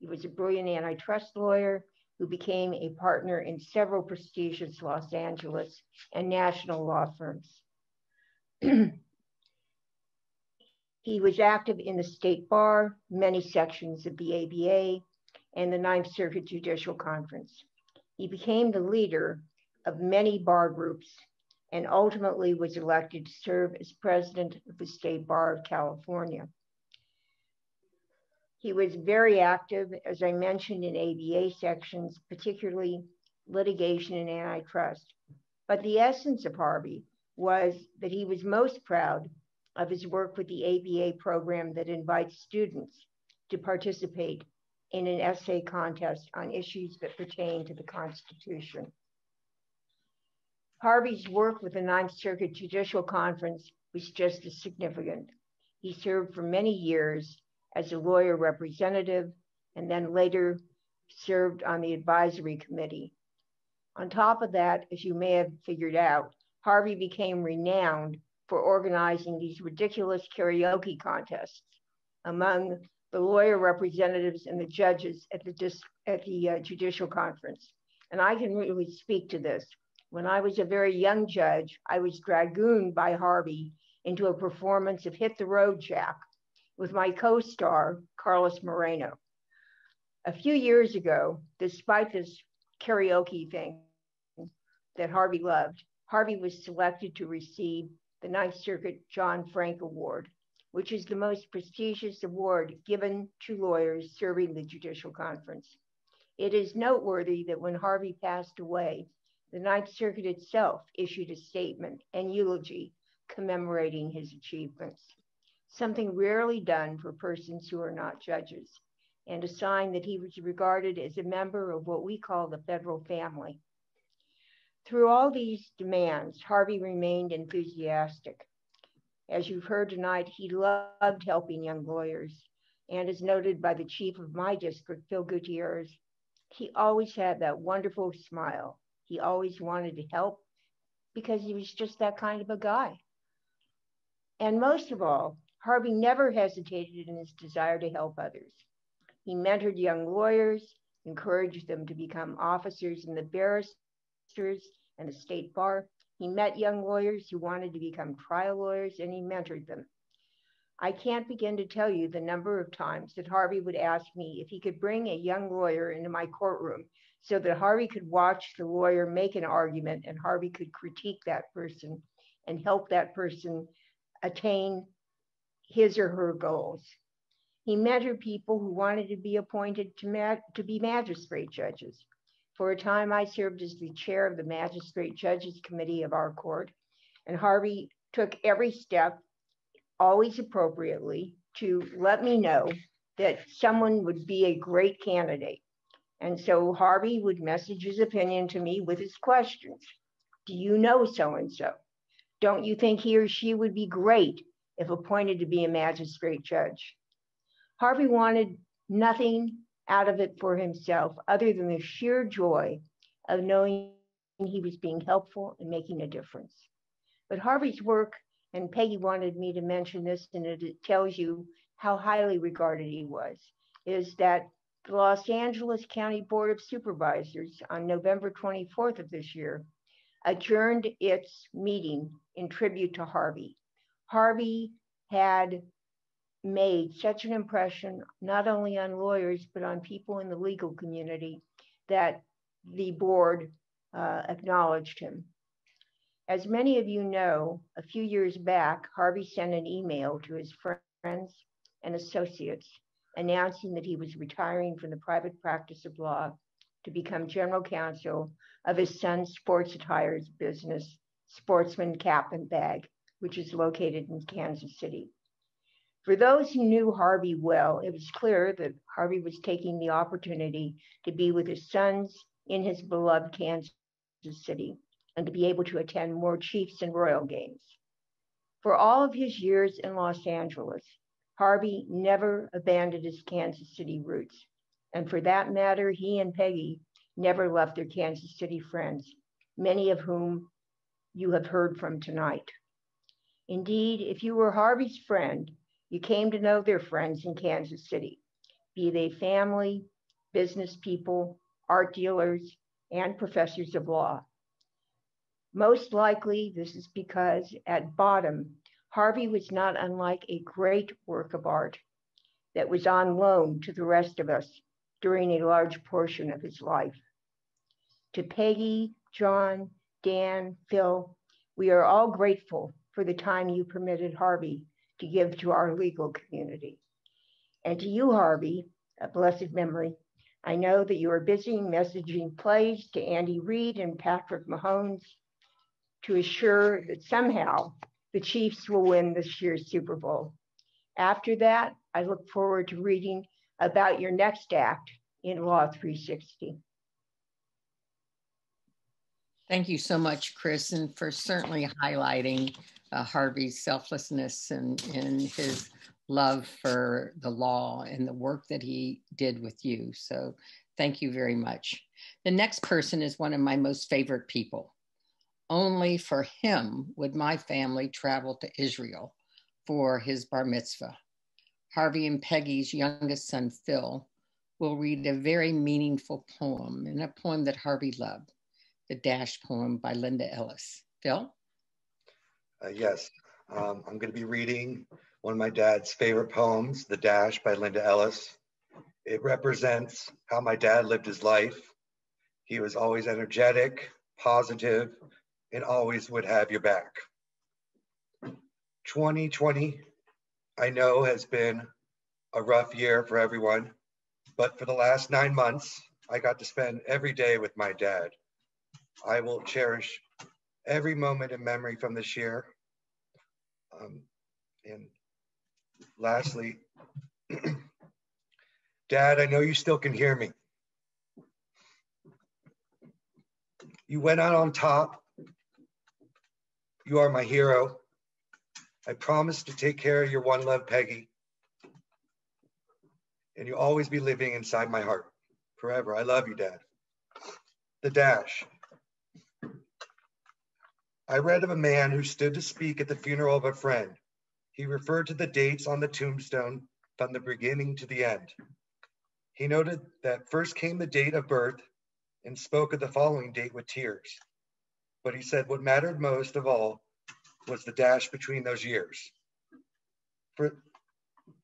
He was a brilliant antitrust lawyer who became a partner in several prestigious Los Angeles and national law firms. [CLEARS THROAT] he was active in the state bar, many sections of the ABA, and the Ninth Circuit Judicial Conference. He became the leader of many bar groups and ultimately was elected to serve as president of the State Bar of California. He was very active, as I mentioned, in ABA sections, particularly litigation and antitrust. But the essence of Harvey was that he was most proud of his work with the ABA program that invites students to participate in an essay contest on issues that pertain to the Constitution. Harvey's work with the Ninth Circuit Judicial Conference was just as significant. He served for many years as a lawyer representative and then later served on the advisory committee. On top of that, as you may have figured out, Harvey became renowned for organizing these ridiculous karaoke contests among the lawyer representatives and the judges at the, at the uh, judicial conference. And I can really speak to this when I was a very young judge, I was dragooned by Harvey into a performance of Hit the Road Jack with my co star, Carlos Moreno. A few years ago, despite this karaoke thing that Harvey loved, Harvey was selected to receive the Ninth Circuit John Frank Award, which is the most prestigious award given to lawyers serving the Judicial Conference. It is noteworthy that when Harvey passed away, the Ninth Circuit itself issued a statement and eulogy commemorating his achievements, something rarely done for persons who are not judges, and a sign that he was regarded as a member of what we call the federal family. Through all these demands, Harvey remained enthusiastic. As you've heard tonight, he loved helping young lawyers. And as noted by the chief of my district, Phil Gutierrez, he always had that wonderful smile he always wanted to help because he was just that kind of a guy. And most of all, Harvey never hesitated in his desire to help others. He mentored young lawyers, encouraged them to become officers in the barristers and the state bar. He met young lawyers who wanted to become trial lawyers and he mentored them. I can't begin to tell you the number of times that Harvey would ask me if he could bring a young lawyer into my courtroom so that Harvey could watch the lawyer make an argument and Harvey could critique that person and help that person attain his or her goals. He mentored people who wanted to be appointed to, to be magistrate judges. For a time, I served as the chair of the Magistrate Judges Committee of our court, and Harvey took every step, always appropriately, to let me know that someone would be a great candidate. And so Harvey would message his opinion to me with his questions. Do you know so and so? Don't you think he or she would be great if appointed to be a magistrate judge? Harvey wanted nothing out of it for himself other than the sheer joy of knowing he was being helpful and making a difference. But Harvey's work, and Peggy wanted me to mention this, and it tells you how highly regarded he was, is that the Los Angeles County Board of Supervisors on November 24th of this year adjourned its meeting in tribute to Harvey. Harvey had made such an impression not only on lawyers but on people in the legal community that the board uh, acknowledged him. As many of you know, a few years back, Harvey sent an email to his friends and associates announcing that he was retiring from the private practice of law to become general counsel of his son's sports attires business, Sportsman Cap and Bag, which is located in Kansas City. For those who knew Harvey well, it was clear that Harvey was taking the opportunity to be with his sons in his beloved Kansas City and to be able to attend more Chiefs and Royal games. For all of his years in Los Angeles, Harvey never abandoned his Kansas City roots. And for that matter, he and Peggy never left their Kansas City friends, many of whom you have heard from tonight. Indeed, if you were Harvey's friend, you came to know their friends in Kansas City, be they family, business people, art dealers, and professors of law. Most likely, this is because at bottom, Harvey was not unlike a great work of art that was on loan to the rest of us during a large portion of his life. To Peggy, John, Dan, Phil, we are all grateful for the time you permitted Harvey to give to our legal community. And to you, Harvey, a blessed memory, I know that you are busy messaging plays to Andy Reid and Patrick Mahomes to assure that somehow the Chiefs will win this year's Super Bowl. After that, I look forward to reading about your next act in Law 360. Thank you so much, Chris, and for certainly highlighting uh, Harvey's selflessness and, and his love for the law and the work that he did with you. So thank you very much. The next person is one of my most favorite people. Only for him would my family travel to Israel for his bar mitzvah. Harvey and Peggy's youngest son, Phil, will read a very meaningful poem and a poem that Harvey loved, the Dash poem by Linda Ellis. Phil? Uh, yes, um, I'm going to be reading one of my dad's favorite poems, The Dash by Linda Ellis. It represents how my dad lived his life. He was always energetic, positive, and always would have your back. 2020, I know, has been a rough year for everyone, but for the last nine months, I got to spend every day with my dad. I will cherish every moment in memory from this year. Um, and lastly, [CLEARS THROAT] Dad, I know you still can hear me. You went out on top. You are my hero. I promise to take care of your one love, Peggy. And you'll always be living inside my heart forever. I love you, Dad. The Dash. I read of a man who stood to speak at the funeral of a friend. He referred to the dates on the tombstone from the beginning to the end. He noted that first came the date of birth and spoke of the following date with tears. But he said what mattered most of all was the dash between those years. For,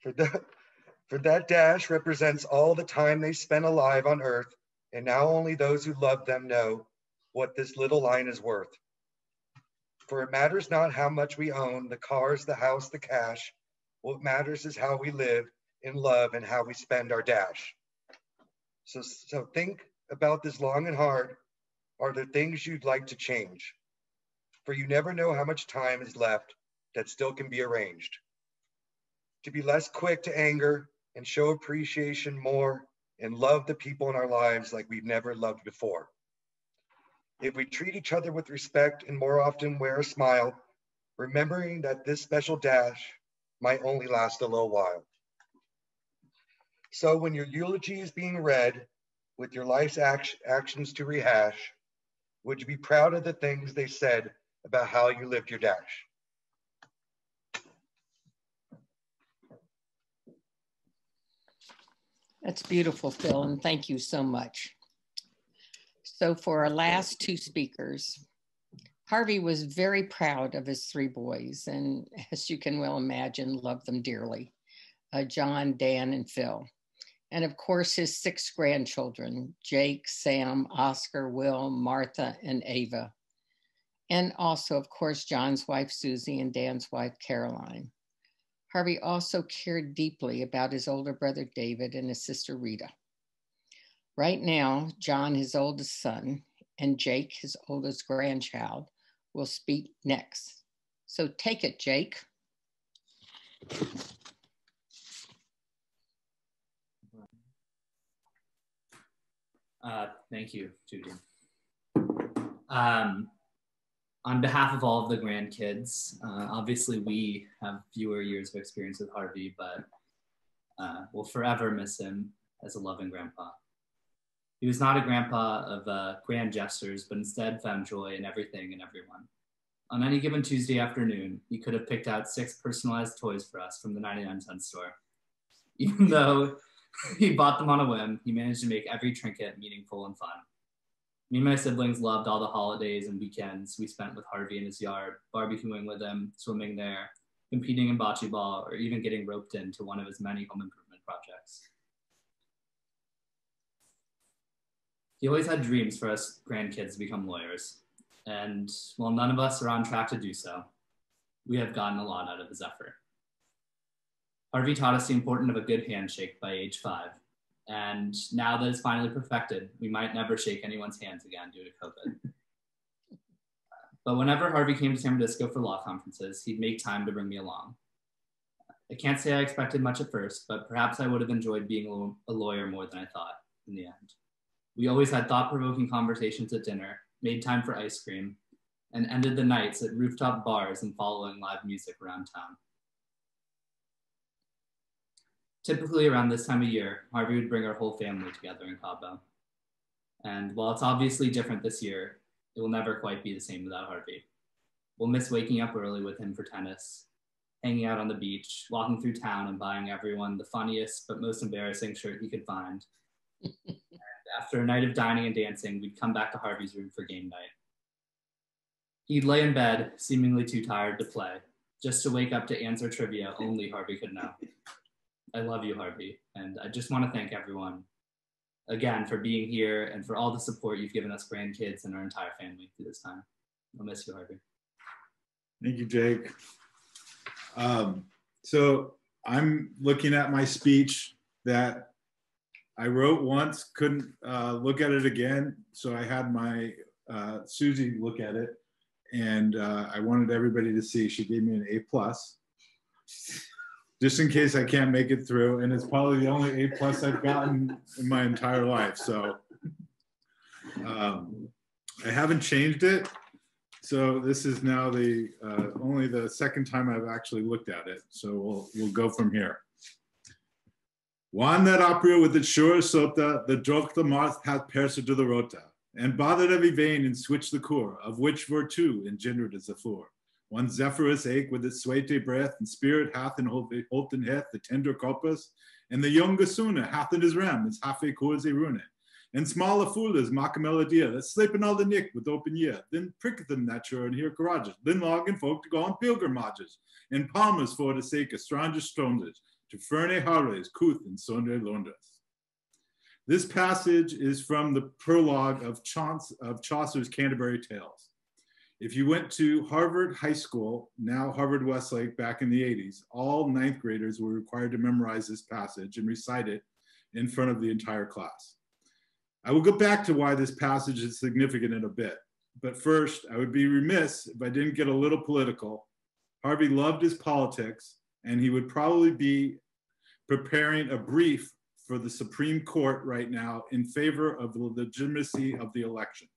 for, the, for that dash represents all the time they spent alive on earth, and now only those who love them know what this little line is worth. For it matters not how much we own, the cars, the house, the cash. What matters is how we live in love and how we spend our dash. So, so think about this long and hard. Are there things you'd like to change? For you never know how much time is left that still can be arranged. To be less quick to anger and show appreciation more and love the people in our lives like we've never loved before. If we treat each other with respect and more often wear a smile, remembering that this special dash might only last a little while. So when your eulogy is being read with your life's act- actions to rehash, would you be proud of the things they said about how you lived your dash? That's beautiful, Phil, and thank you so much. So, for our last two speakers, Harvey was very proud of his three boys, and [LAUGHS] as you can well imagine, loved them dearly uh, John, Dan, and Phil. And of course, his six grandchildren Jake, Sam, Oscar, Will, Martha, and Ava. And also, of course, John's wife, Susie, and Dan's wife, Caroline. Harvey also cared deeply about his older brother, David, and his sister, Rita. Right now, John, his oldest son, and Jake, his oldest grandchild, will speak next. So take it, Jake. Uh, thank you, Judy. Um, on behalf of all of the grandkids, uh, obviously we have fewer years of experience with Harvey, but uh, we'll forever miss him as a loving grandpa. He was not a grandpa of uh, grand gestures, but instead found joy in everything and everyone. On any given Tuesday afternoon, he could have picked out six personalized toys for us from the 99 cent store. Even though [LAUGHS] he bought them on a whim, he managed to make every trinket meaningful and fun. Me and my siblings loved all the holidays and weekends we spent with Harvey in his yard, barbecuing with him, swimming there, competing in bocce ball, or even getting roped into one of his many home improvement projects. He always had dreams for us grandkids to become lawyers. And while none of us are on track to do so, we have gotten a lot out of his effort. Harvey taught us the importance of a good handshake by age five. And now that it's finally perfected, we might never shake anyone's hands again due to COVID. But whenever Harvey came to San Francisco for law conferences, he'd make time to bring me along. I can't say I expected much at first, but perhaps I would have enjoyed being a lawyer more than I thought in the end. We always had thought provoking conversations at dinner, made time for ice cream, and ended the nights at rooftop bars and following live music around town. Typically around this time of year, Harvey would bring our whole family together in Cabo. And while it's obviously different this year, it will never quite be the same without Harvey. We'll miss waking up early with him for tennis, hanging out on the beach, walking through town and buying everyone the funniest but most embarrassing shirt he could find. after a night of dining and dancing, we'd come back to Harvey's room for game night. He'd lay in bed, seemingly too tired to play, just to wake up to answer trivia only Harvey could know. I love you, Harvey. And I just want to thank everyone again for being here and for all the support you've given us grandkids and our entire family through this time. I'll miss you, Harvey. Thank you, Jake. Um, so I'm looking at my speech that I wrote once, couldn't uh, look at it again. So I had my uh, Susie look at it and uh, I wanted everybody to see. She gave me an A plus just in case I can't make it through. And it's probably the only A plus I've gotten in my entire life. So um, I haven't changed it. So this is now the uh, only the second time I've actually looked at it. So we'll we'll go from here. Juan that aprio with the sure sota, the drok the marth hath persa to the rota, and bothered every vein and switched the core, of which were two engendered as a four. One Zephyrus ache with its swate breath, and spirit hath in holten hath the tender corpus, and the young Gasuna hath in his ram his hafe corse rune. And small fulas mock that sleep in all the nick with open year, then pricketh them that sure and hear courageous, then logging folk to go on pilgrimages, and palmers for the sake of stranger strangers, to ferne harres, couth and sonde londres. This passage is from the prologue of Chaucer's Canterbury Tales. If you went to Harvard High School, now Harvard Westlake, back in the 80s, all ninth graders were required to memorize this passage and recite it in front of the entire class. I will go back to why this passage is significant in a bit. But first, I would be remiss if I didn't get a little political. Harvey loved his politics, and he would probably be preparing a brief for the Supreme Court right now in favor of the legitimacy of the election.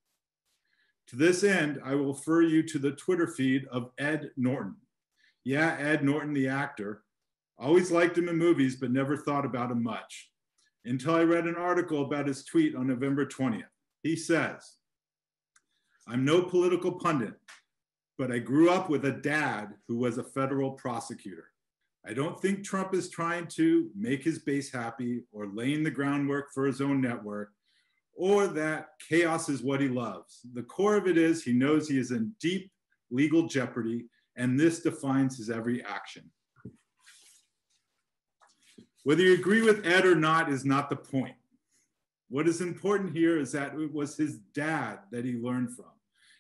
To this end, I will refer you to the Twitter feed of Ed Norton. Yeah, Ed Norton, the actor. Always liked him in movies, but never thought about him much. Until I read an article about his tweet on November 20th. He says, I'm no political pundit, but I grew up with a dad who was a federal prosecutor. I don't think Trump is trying to make his base happy or laying the groundwork for his own network or that chaos is what he loves. The core of it is he knows he is in deep legal jeopardy, and this defines his every action. Whether you agree with Ed or not is not the point. What is important here is that it was his dad that he learned from.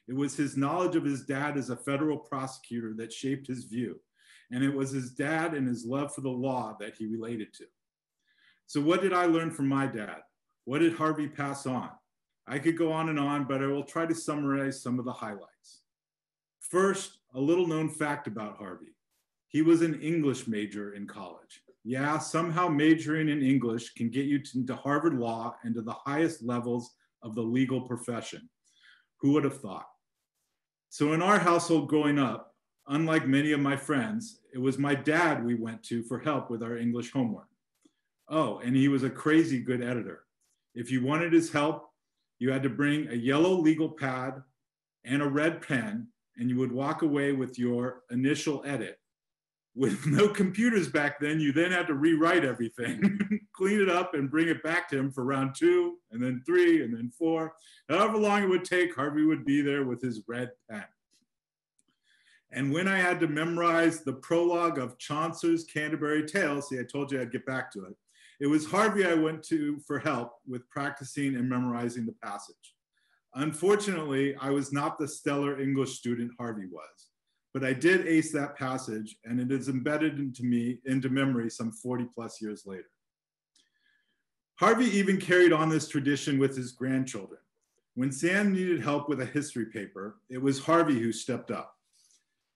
It was his knowledge of his dad as a federal prosecutor that shaped his view. And it was his dad and his love for the law that he related to. So, what did I learn from my dad? What did Harvey pass on? I could go on and on, but I will try to summarize some of the highlights. First, a little known fact about Harvey. He was an English major in college. Yeah, somehow majoring in English can get you to, into Harvard Law and to the highest levels of the legal profession. Who would have thought? So in our household growing up, unlike many of my friends, it was my dad we went to for help with our English homework. Oh, and he was a crazy good editor. If you wanted his help, you had to bring a yellow legal pad and a red pen, and you would walk away with your initial edit. With [LAUGHS] no computers back then, you then had to rewrite everything, [LAUGHS] clean it up, and bring it back to him for round two, and then three, and then four. However long it would take, Harvey would be there with his red pen. And when I had to memorize the prologue of Chaucer's Canterbury Tales, see, I told you I'd get back to it. It was Harvey I went to for help with practicing and memorizing the passage. Unfortunately, I was not the stellar English student Harvey was, but I did ace that passage and it is embedded into me, into memory some 40 plus years later. Harvey even carried on this tradition with his grandchildren. When Sam needed help with a history paper, it was Harvey who stepped up.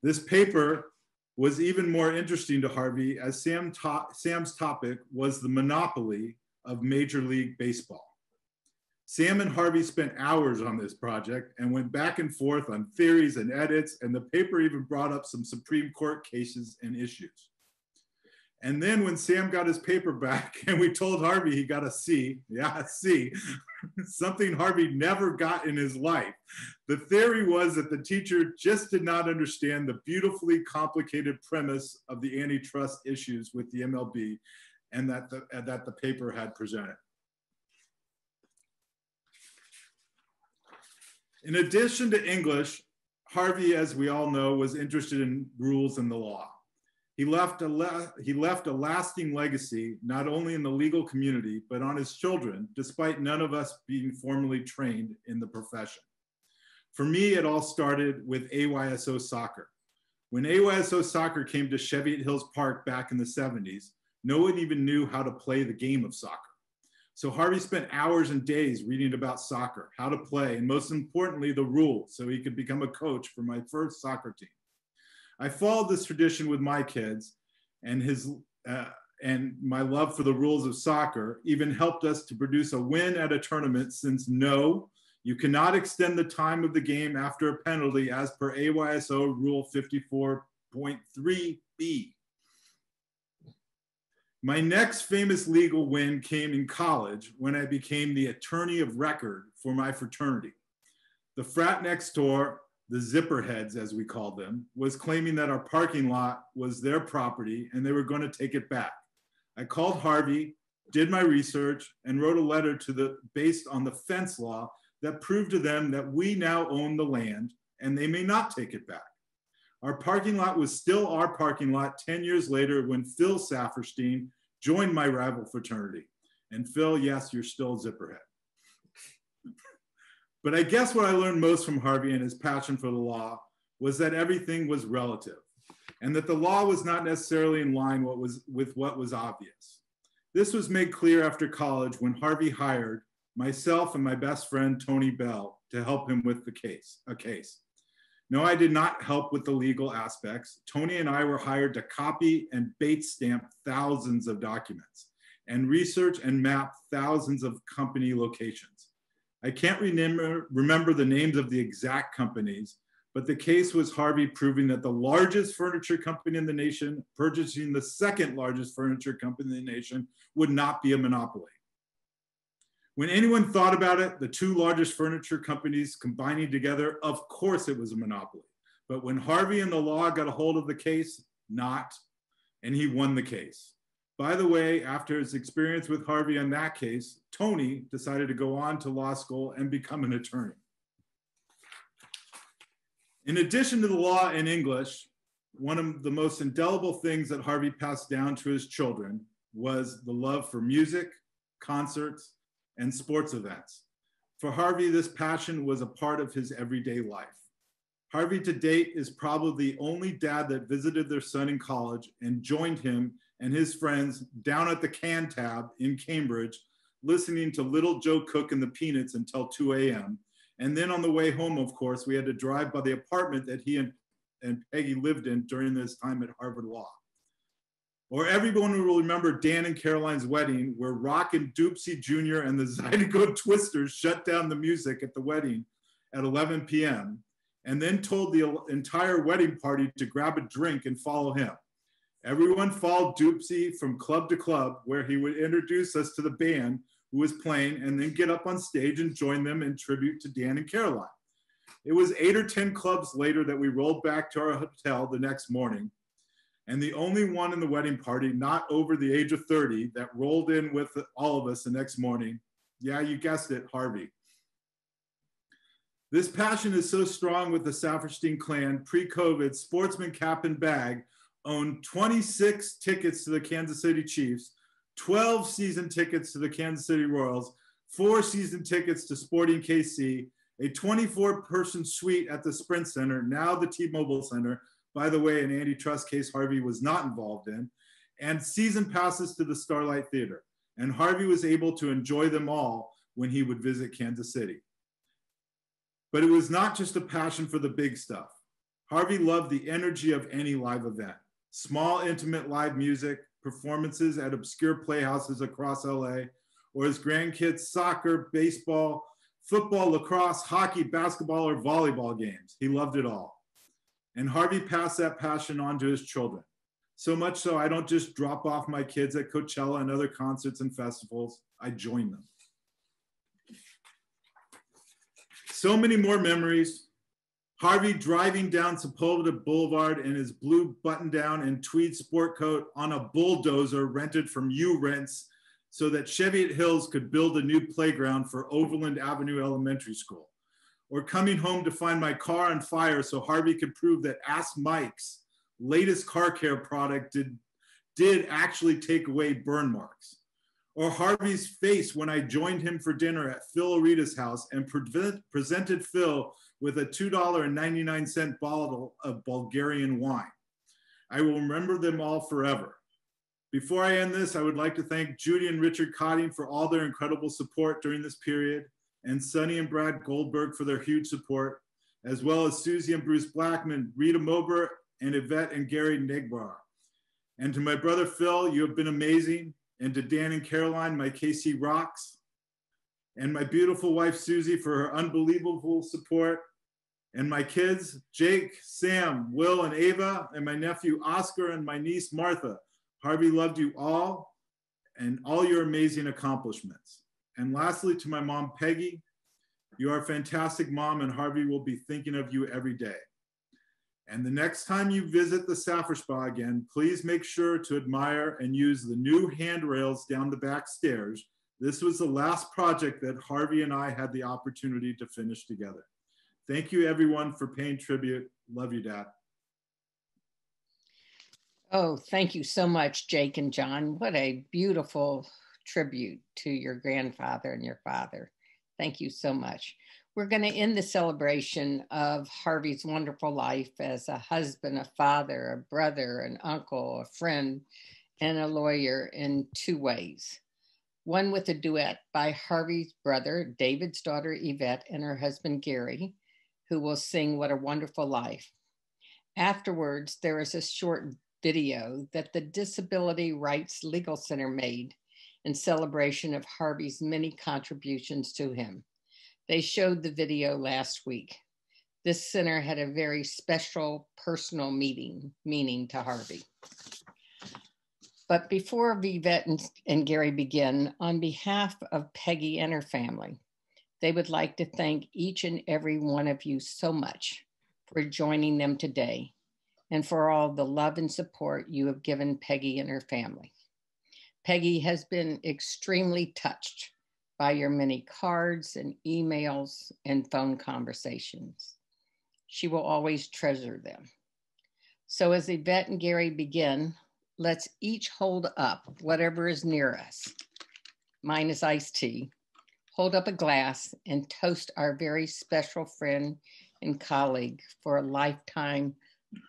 This paper was even more interesting to Harvey as Sam to Sam's topic was the monopoly of Major League Baseball. Sam and Harvey spent hours on this project and went back and forth on theories and edits, and the paper even brought up some Supreme Court cases and issues. And then when Sam got his paper back [LAUGHS] and we told Harvey he got a C, yeah, C, [LAUGHS] something Harvey never got in his life. The theory was that the teacher just did not understand the beautifully complicated premise of the antitrust issues with the MLB and that the, and that the paper had presented. In addition to English, Harvey, as we all know, was interested in rules and the law. He left, a he left a lasting legacy, not only in the legal community, but on his children, despite none of us being formally trained in the profession. For me, it all started with AYSO soccer. When AYSO soccer came to Cheviot Hills Park back in the 70s, no one even knew how to play the game of soccer. So Harvey spent hours and days reading about soccer, how to play, and most importantly, the rules, so he could become a coach for my first soccer team. I followed this tradition with my kids, and his uh, and my love for the rules of soccer even helped us to produce a win at a tournament. Since no, you cannot extend the time of the game after a penalty, as per AYSO Rule 54.3b. My next famous legal win came in college when I became the attorney of record for my fraternity. The frat next door the zipper heads, as we called them, was claiming that our parking lot was their property and they were going to take it back. I called Harvey, did my research, and wrote a letter to the based on the fence law that proved to them that we now own the land and they may not take it back. Our parking lot was still our parking lot 10 years later when Phil Saferstein joined my rival fraternity. And Phil, yes, you're still zipperhead. But I guess what I learned most from Harvey and his passion for the law was that everything was relative and that the law was not necessarily in line what was, with what was obvious. This was made clear after college when Harvey hired myself and my best friend Tony Bell to help him with the case, a case. No, I did not help with the legal aspects. Tony and I were hired to copy and Bates stamp thousands of documents and research and map thousands of company locations. I can't remember, remember the names of the exact companies, but the case was Harvey proving that the largest furniture company in the nation purchasing the second largest furniture company in the nation would not be a monopoly. When anyone thought about it, the two largest furniture companies combining together, of course it was a monopoly. But when Harvey and the law got a hold of the case, not, and he won the case. By the way, after his experience with Harvey on that case, Tony decided to go on to law school and become an attorney. In addition to the law and English, one of the most indelible things that Harvey passed down to his children was the love for music, concerts, and sports events. For Harvey, this passion was a part of his everyday life. Harvey to date is probably the only dad that visited their son in college and joined him and his friends down at the Cantab in Cambridge, listening to Little Joe Cook and the Peanuts until 2 a.m. And then on the way home, of course, we had to drive by the apartment that he and, and Peggy lived in during this time at Harvard Law. Or everyone will remember Dan and Caroline's wedding, where Rockin' Dopsie Jr. and the Zydeco Twisters shut down the music at the wedding at 11 p.m. and then told the entire wedding party to grab a drink and follow him. Everyone followed Dopsie from club to club, where he would introduce us to the band who was playing and then get up on stage and join them in tribute to Dan and Caroline. It was eight or 10 clubs later that we rolled back to our hotel the next morning. And the only one in the wedding party not over the age of 30 that rolled in with all of us the next morning. Yeah, you guessed it, Harvey. This passion is so strong with the Saferstein clan pre-COVID, sportsman cap and bag owned 26 tickets to the Kansas City Chiefs, 12 season tickets to the Kansas City Royals, four season tickets to Sporting KC, a 24 person suite at the Sprint Center, now the T Mobile Center, by the way, an antitrust case Harvey was not involved in, and season passes to the Starlight Theater. And Harvey was able to enjoy them all when he would visit Kansas City. But it was not just a passion for the big stuff. Harvey loved the energy of any live event small, intimate live music, performances at obscure playhouses across LA, or his grandkids' soccer, baseball, football, lacrosse, hockey, basketball, or volleyball games. He loved it all. And Harvey passed that passion on to his children. So much so, I don't just drop off my kids at Coachella and other concerts and festivals, I join them. So many more memories. Harvey driving down Sepulveda Boulevard in his blue button down and tweed sport coat on a bulldozer rented from U Rents so that Cheviot Hills could build a new playground for Overland Avenue Elementary School. Or coming home to find my car on fire so Harvey could prove that Ask Mike's latest car care product did, did actually take away burn marks or Harvey's face when I joined him for dinner at Phil Areeda's house and pre- presented Phil with a $2.99 bottle of Bulgarian wine. I will remember them all forever. Before I end this, I would like to thank Judy and Richard Cotting for all their incredible support during this period, and Sunny and Brad Goldberg for their huge support, as well as Susie and Bruce Blackman, Rita Mober, and Yvette and Gary Negbar. And to my brother Phil, you have been amazing and to Dan and Caroline, my KC Rocks, and my beautiful wife Susie for her unbelievable support, and my kids Jake, Sam, Will, and Ava, and my nephew Oscar and my niece Martha. Harvey loved you all and all your amazing accomplishments. And lastly, to my mom Peggy, you are a fantastic mom, and Harvey will be thinking of you every day. And the next time you visit the Saffir Spa again, please make sure to admire and use the new handrails down the back stairs. This was the last project that Harvey and I had the opportunity to finish together. Thank you everyone for paying tribute. Love you, Dad. Oh, thank you so much, Jake and John. What a beautiful tribute to your grandfather and your father. Thank you so much. We're going to end the celebration of Harvey's wonderful life as a husband, a father, a brother, an uncle, a friend, and a lawyer in two ways. One with a duet by Harvey's brother, David's daughter Yvette, and her husband Gary, who will sing What a Wonderful Life. Afterwards, there is a short video that the Disability Rights Legal Center made in celebration of Harvey's many contributions to him. They showed the video last week. This center had a very special personal meeting, meaning to Harvey. But before Yvette and, and Gary begin, on behalf of Peggy and her family, they would like to thank each and every one of you so much for joining them today and for all the love and support you have given Peggy and her family. Peggy has been extremely touched by your many cards and emails and phone conversations. She will always treasure them. So, as Yvette and Gary begin, let's each hold up whatever is near us. Mine is iced tea. Hold up a glass and toast our very special friend and colleague for a lifetime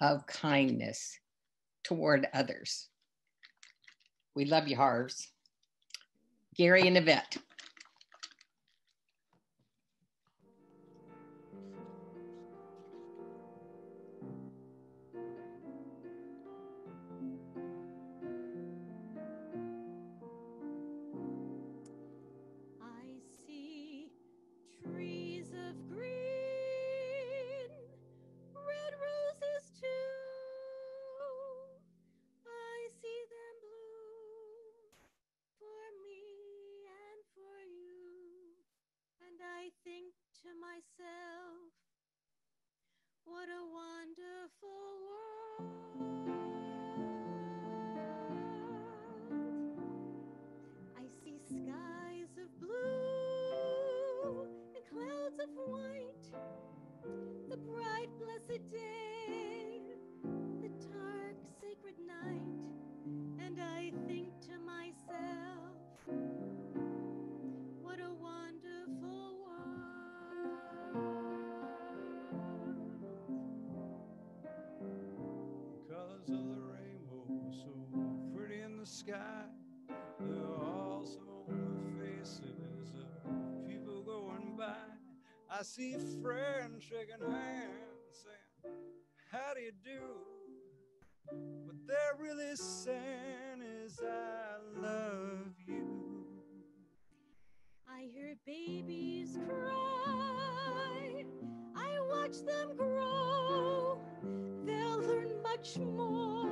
of kindness toward others. We love you, Harves. Gary and Yvette. What a wonderful world. I see skies of blue and clouds of white, the bright, blessed day, sky. There are also the faces of people going by. I see friends shaking hands saying, How do you do? What they're really saying is, I love you. I hear babies cry. I watch them grow. They'll learn much more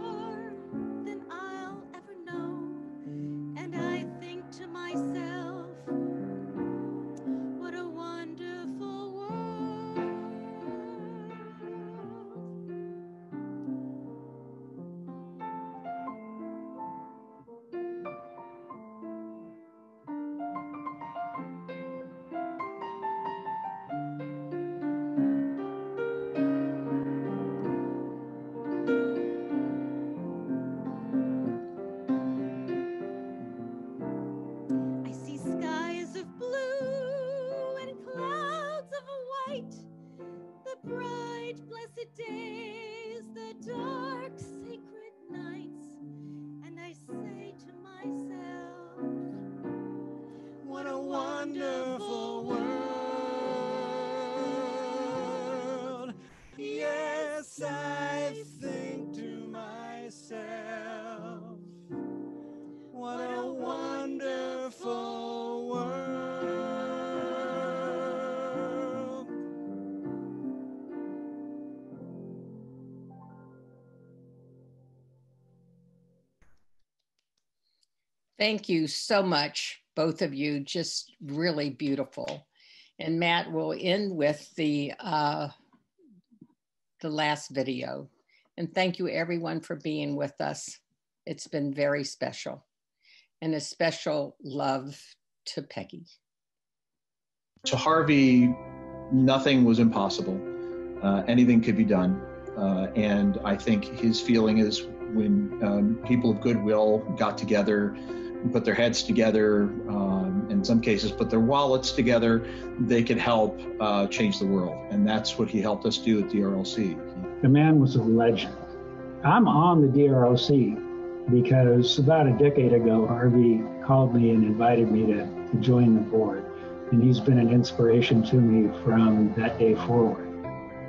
Thank you so much, both of you. Just really beautiful. And Matt will end with the uh, the last video. And thank you everyone for being with us. It's been very special. And a special love to Peggy. To Harvey, nothing was impossible. Uh, anything could be done. Uh, and I think his feeling is when um, people of goodwill got together put their heads together, um, in some cases, put their wallets together, they could help uh, change the world. And that's what he helped us do at DRLC. The man was a legend. I'm on the DRLC because about a decade ago, Harvey called me and invited me to, to join the board. And he's been an inspiration to me from that day forward.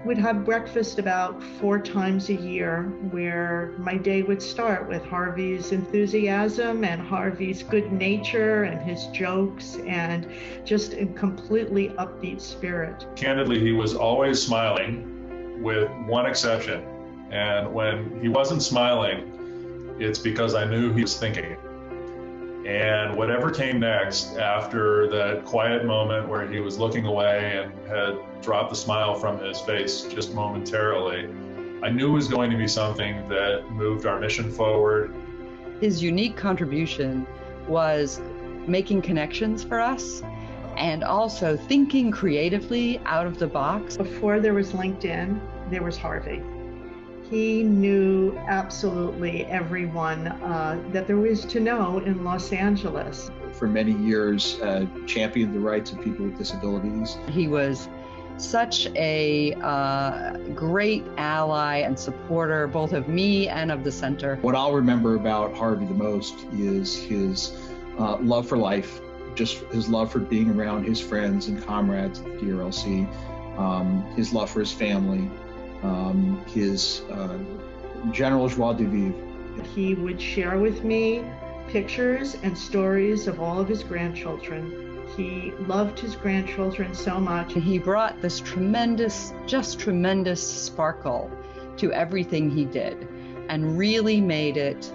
We'd have breakfast about four times a year where my day would start with Harvey's enthusiasm and Harvey's good nature and his jokes and just a completely upbeat spirit. Candidly, he was always smiling, with one exception. And when he wasn't smiling, it's because I knew he was thinking. And whatever came next after that quiet moment where he was looking away and had dropped the smile from his face just momentarily, I knew was going to be something that moved our mission forward. His unique contribution was making connections for us and also thinking creatively out of the box. Before there was LinkedIn, there was Harvey. He knew absolutely everyone uh, that there was to know in Los Angeles. For many years, uh, championed the rights of people with disabilities. He was such a uh, great ally and supporter, both of me and of the center. What I'll remember about Harvey the most is his uh, love for life, just his love for being around his friends and comrades at the DRLC, um, his love for his family, um, his uh, general joie de vivre. He would share with me pictures and stories of all of his grandchildren. He loved his grandchildren so much. He brought this tremendous, just tremendous sparkle to everything he did and really made it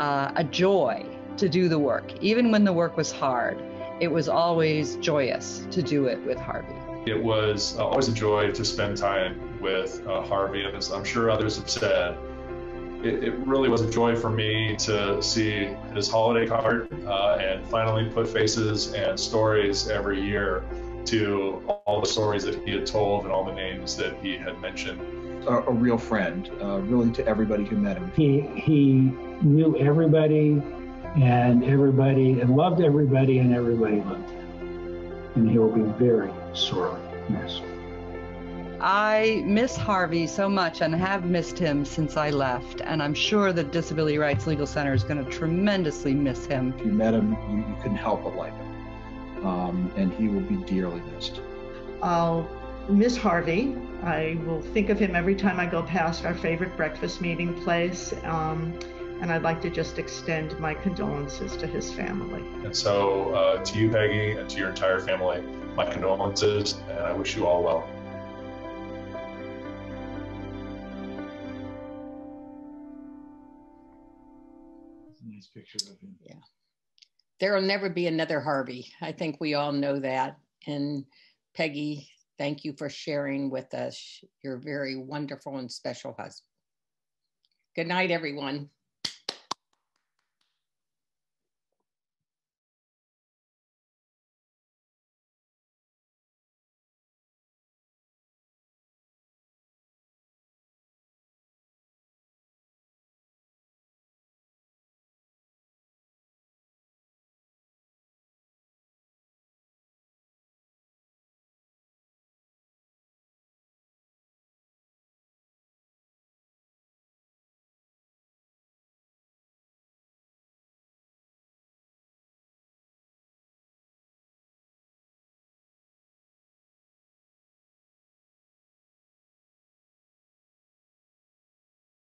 uh, a joy to do the work. Even when the work was hard, it was always joyous to do it with Harvey. It was uh, always a joy to spend time with uh, Harvey, and as I'm sure others have said, it, it, really was a joy for me to see his holiday card uh, and finally put faces and stories every year to all the stories that he had told and all the names that he had mentioned. A, a real friend, uh, really to everybody who met him. He he knew everybody and everybody and loved everybody and everybody loved him. And he will be very sorely missed. I miss Harvey so much and have missed him since I left. And I'm sure the Disability Rights Legal Center is going to tremendously miss him. If you met him, you, you couldn't help but like him. Um, and he will be dearly missed. I'll miss Harvey. I will think of him every time I go past our favorite breakfast meeting place. Um, and I'd like to just extend my condolences to his family. And so, uh, to you, Peggy, and to your entire family, my condolences, and I wish you all well. Of him. Yeah. There will never be another Harvey. I think we all know that. And Peggy, thank you for sharing with us your very wonderful and special husband. Good night, everyone.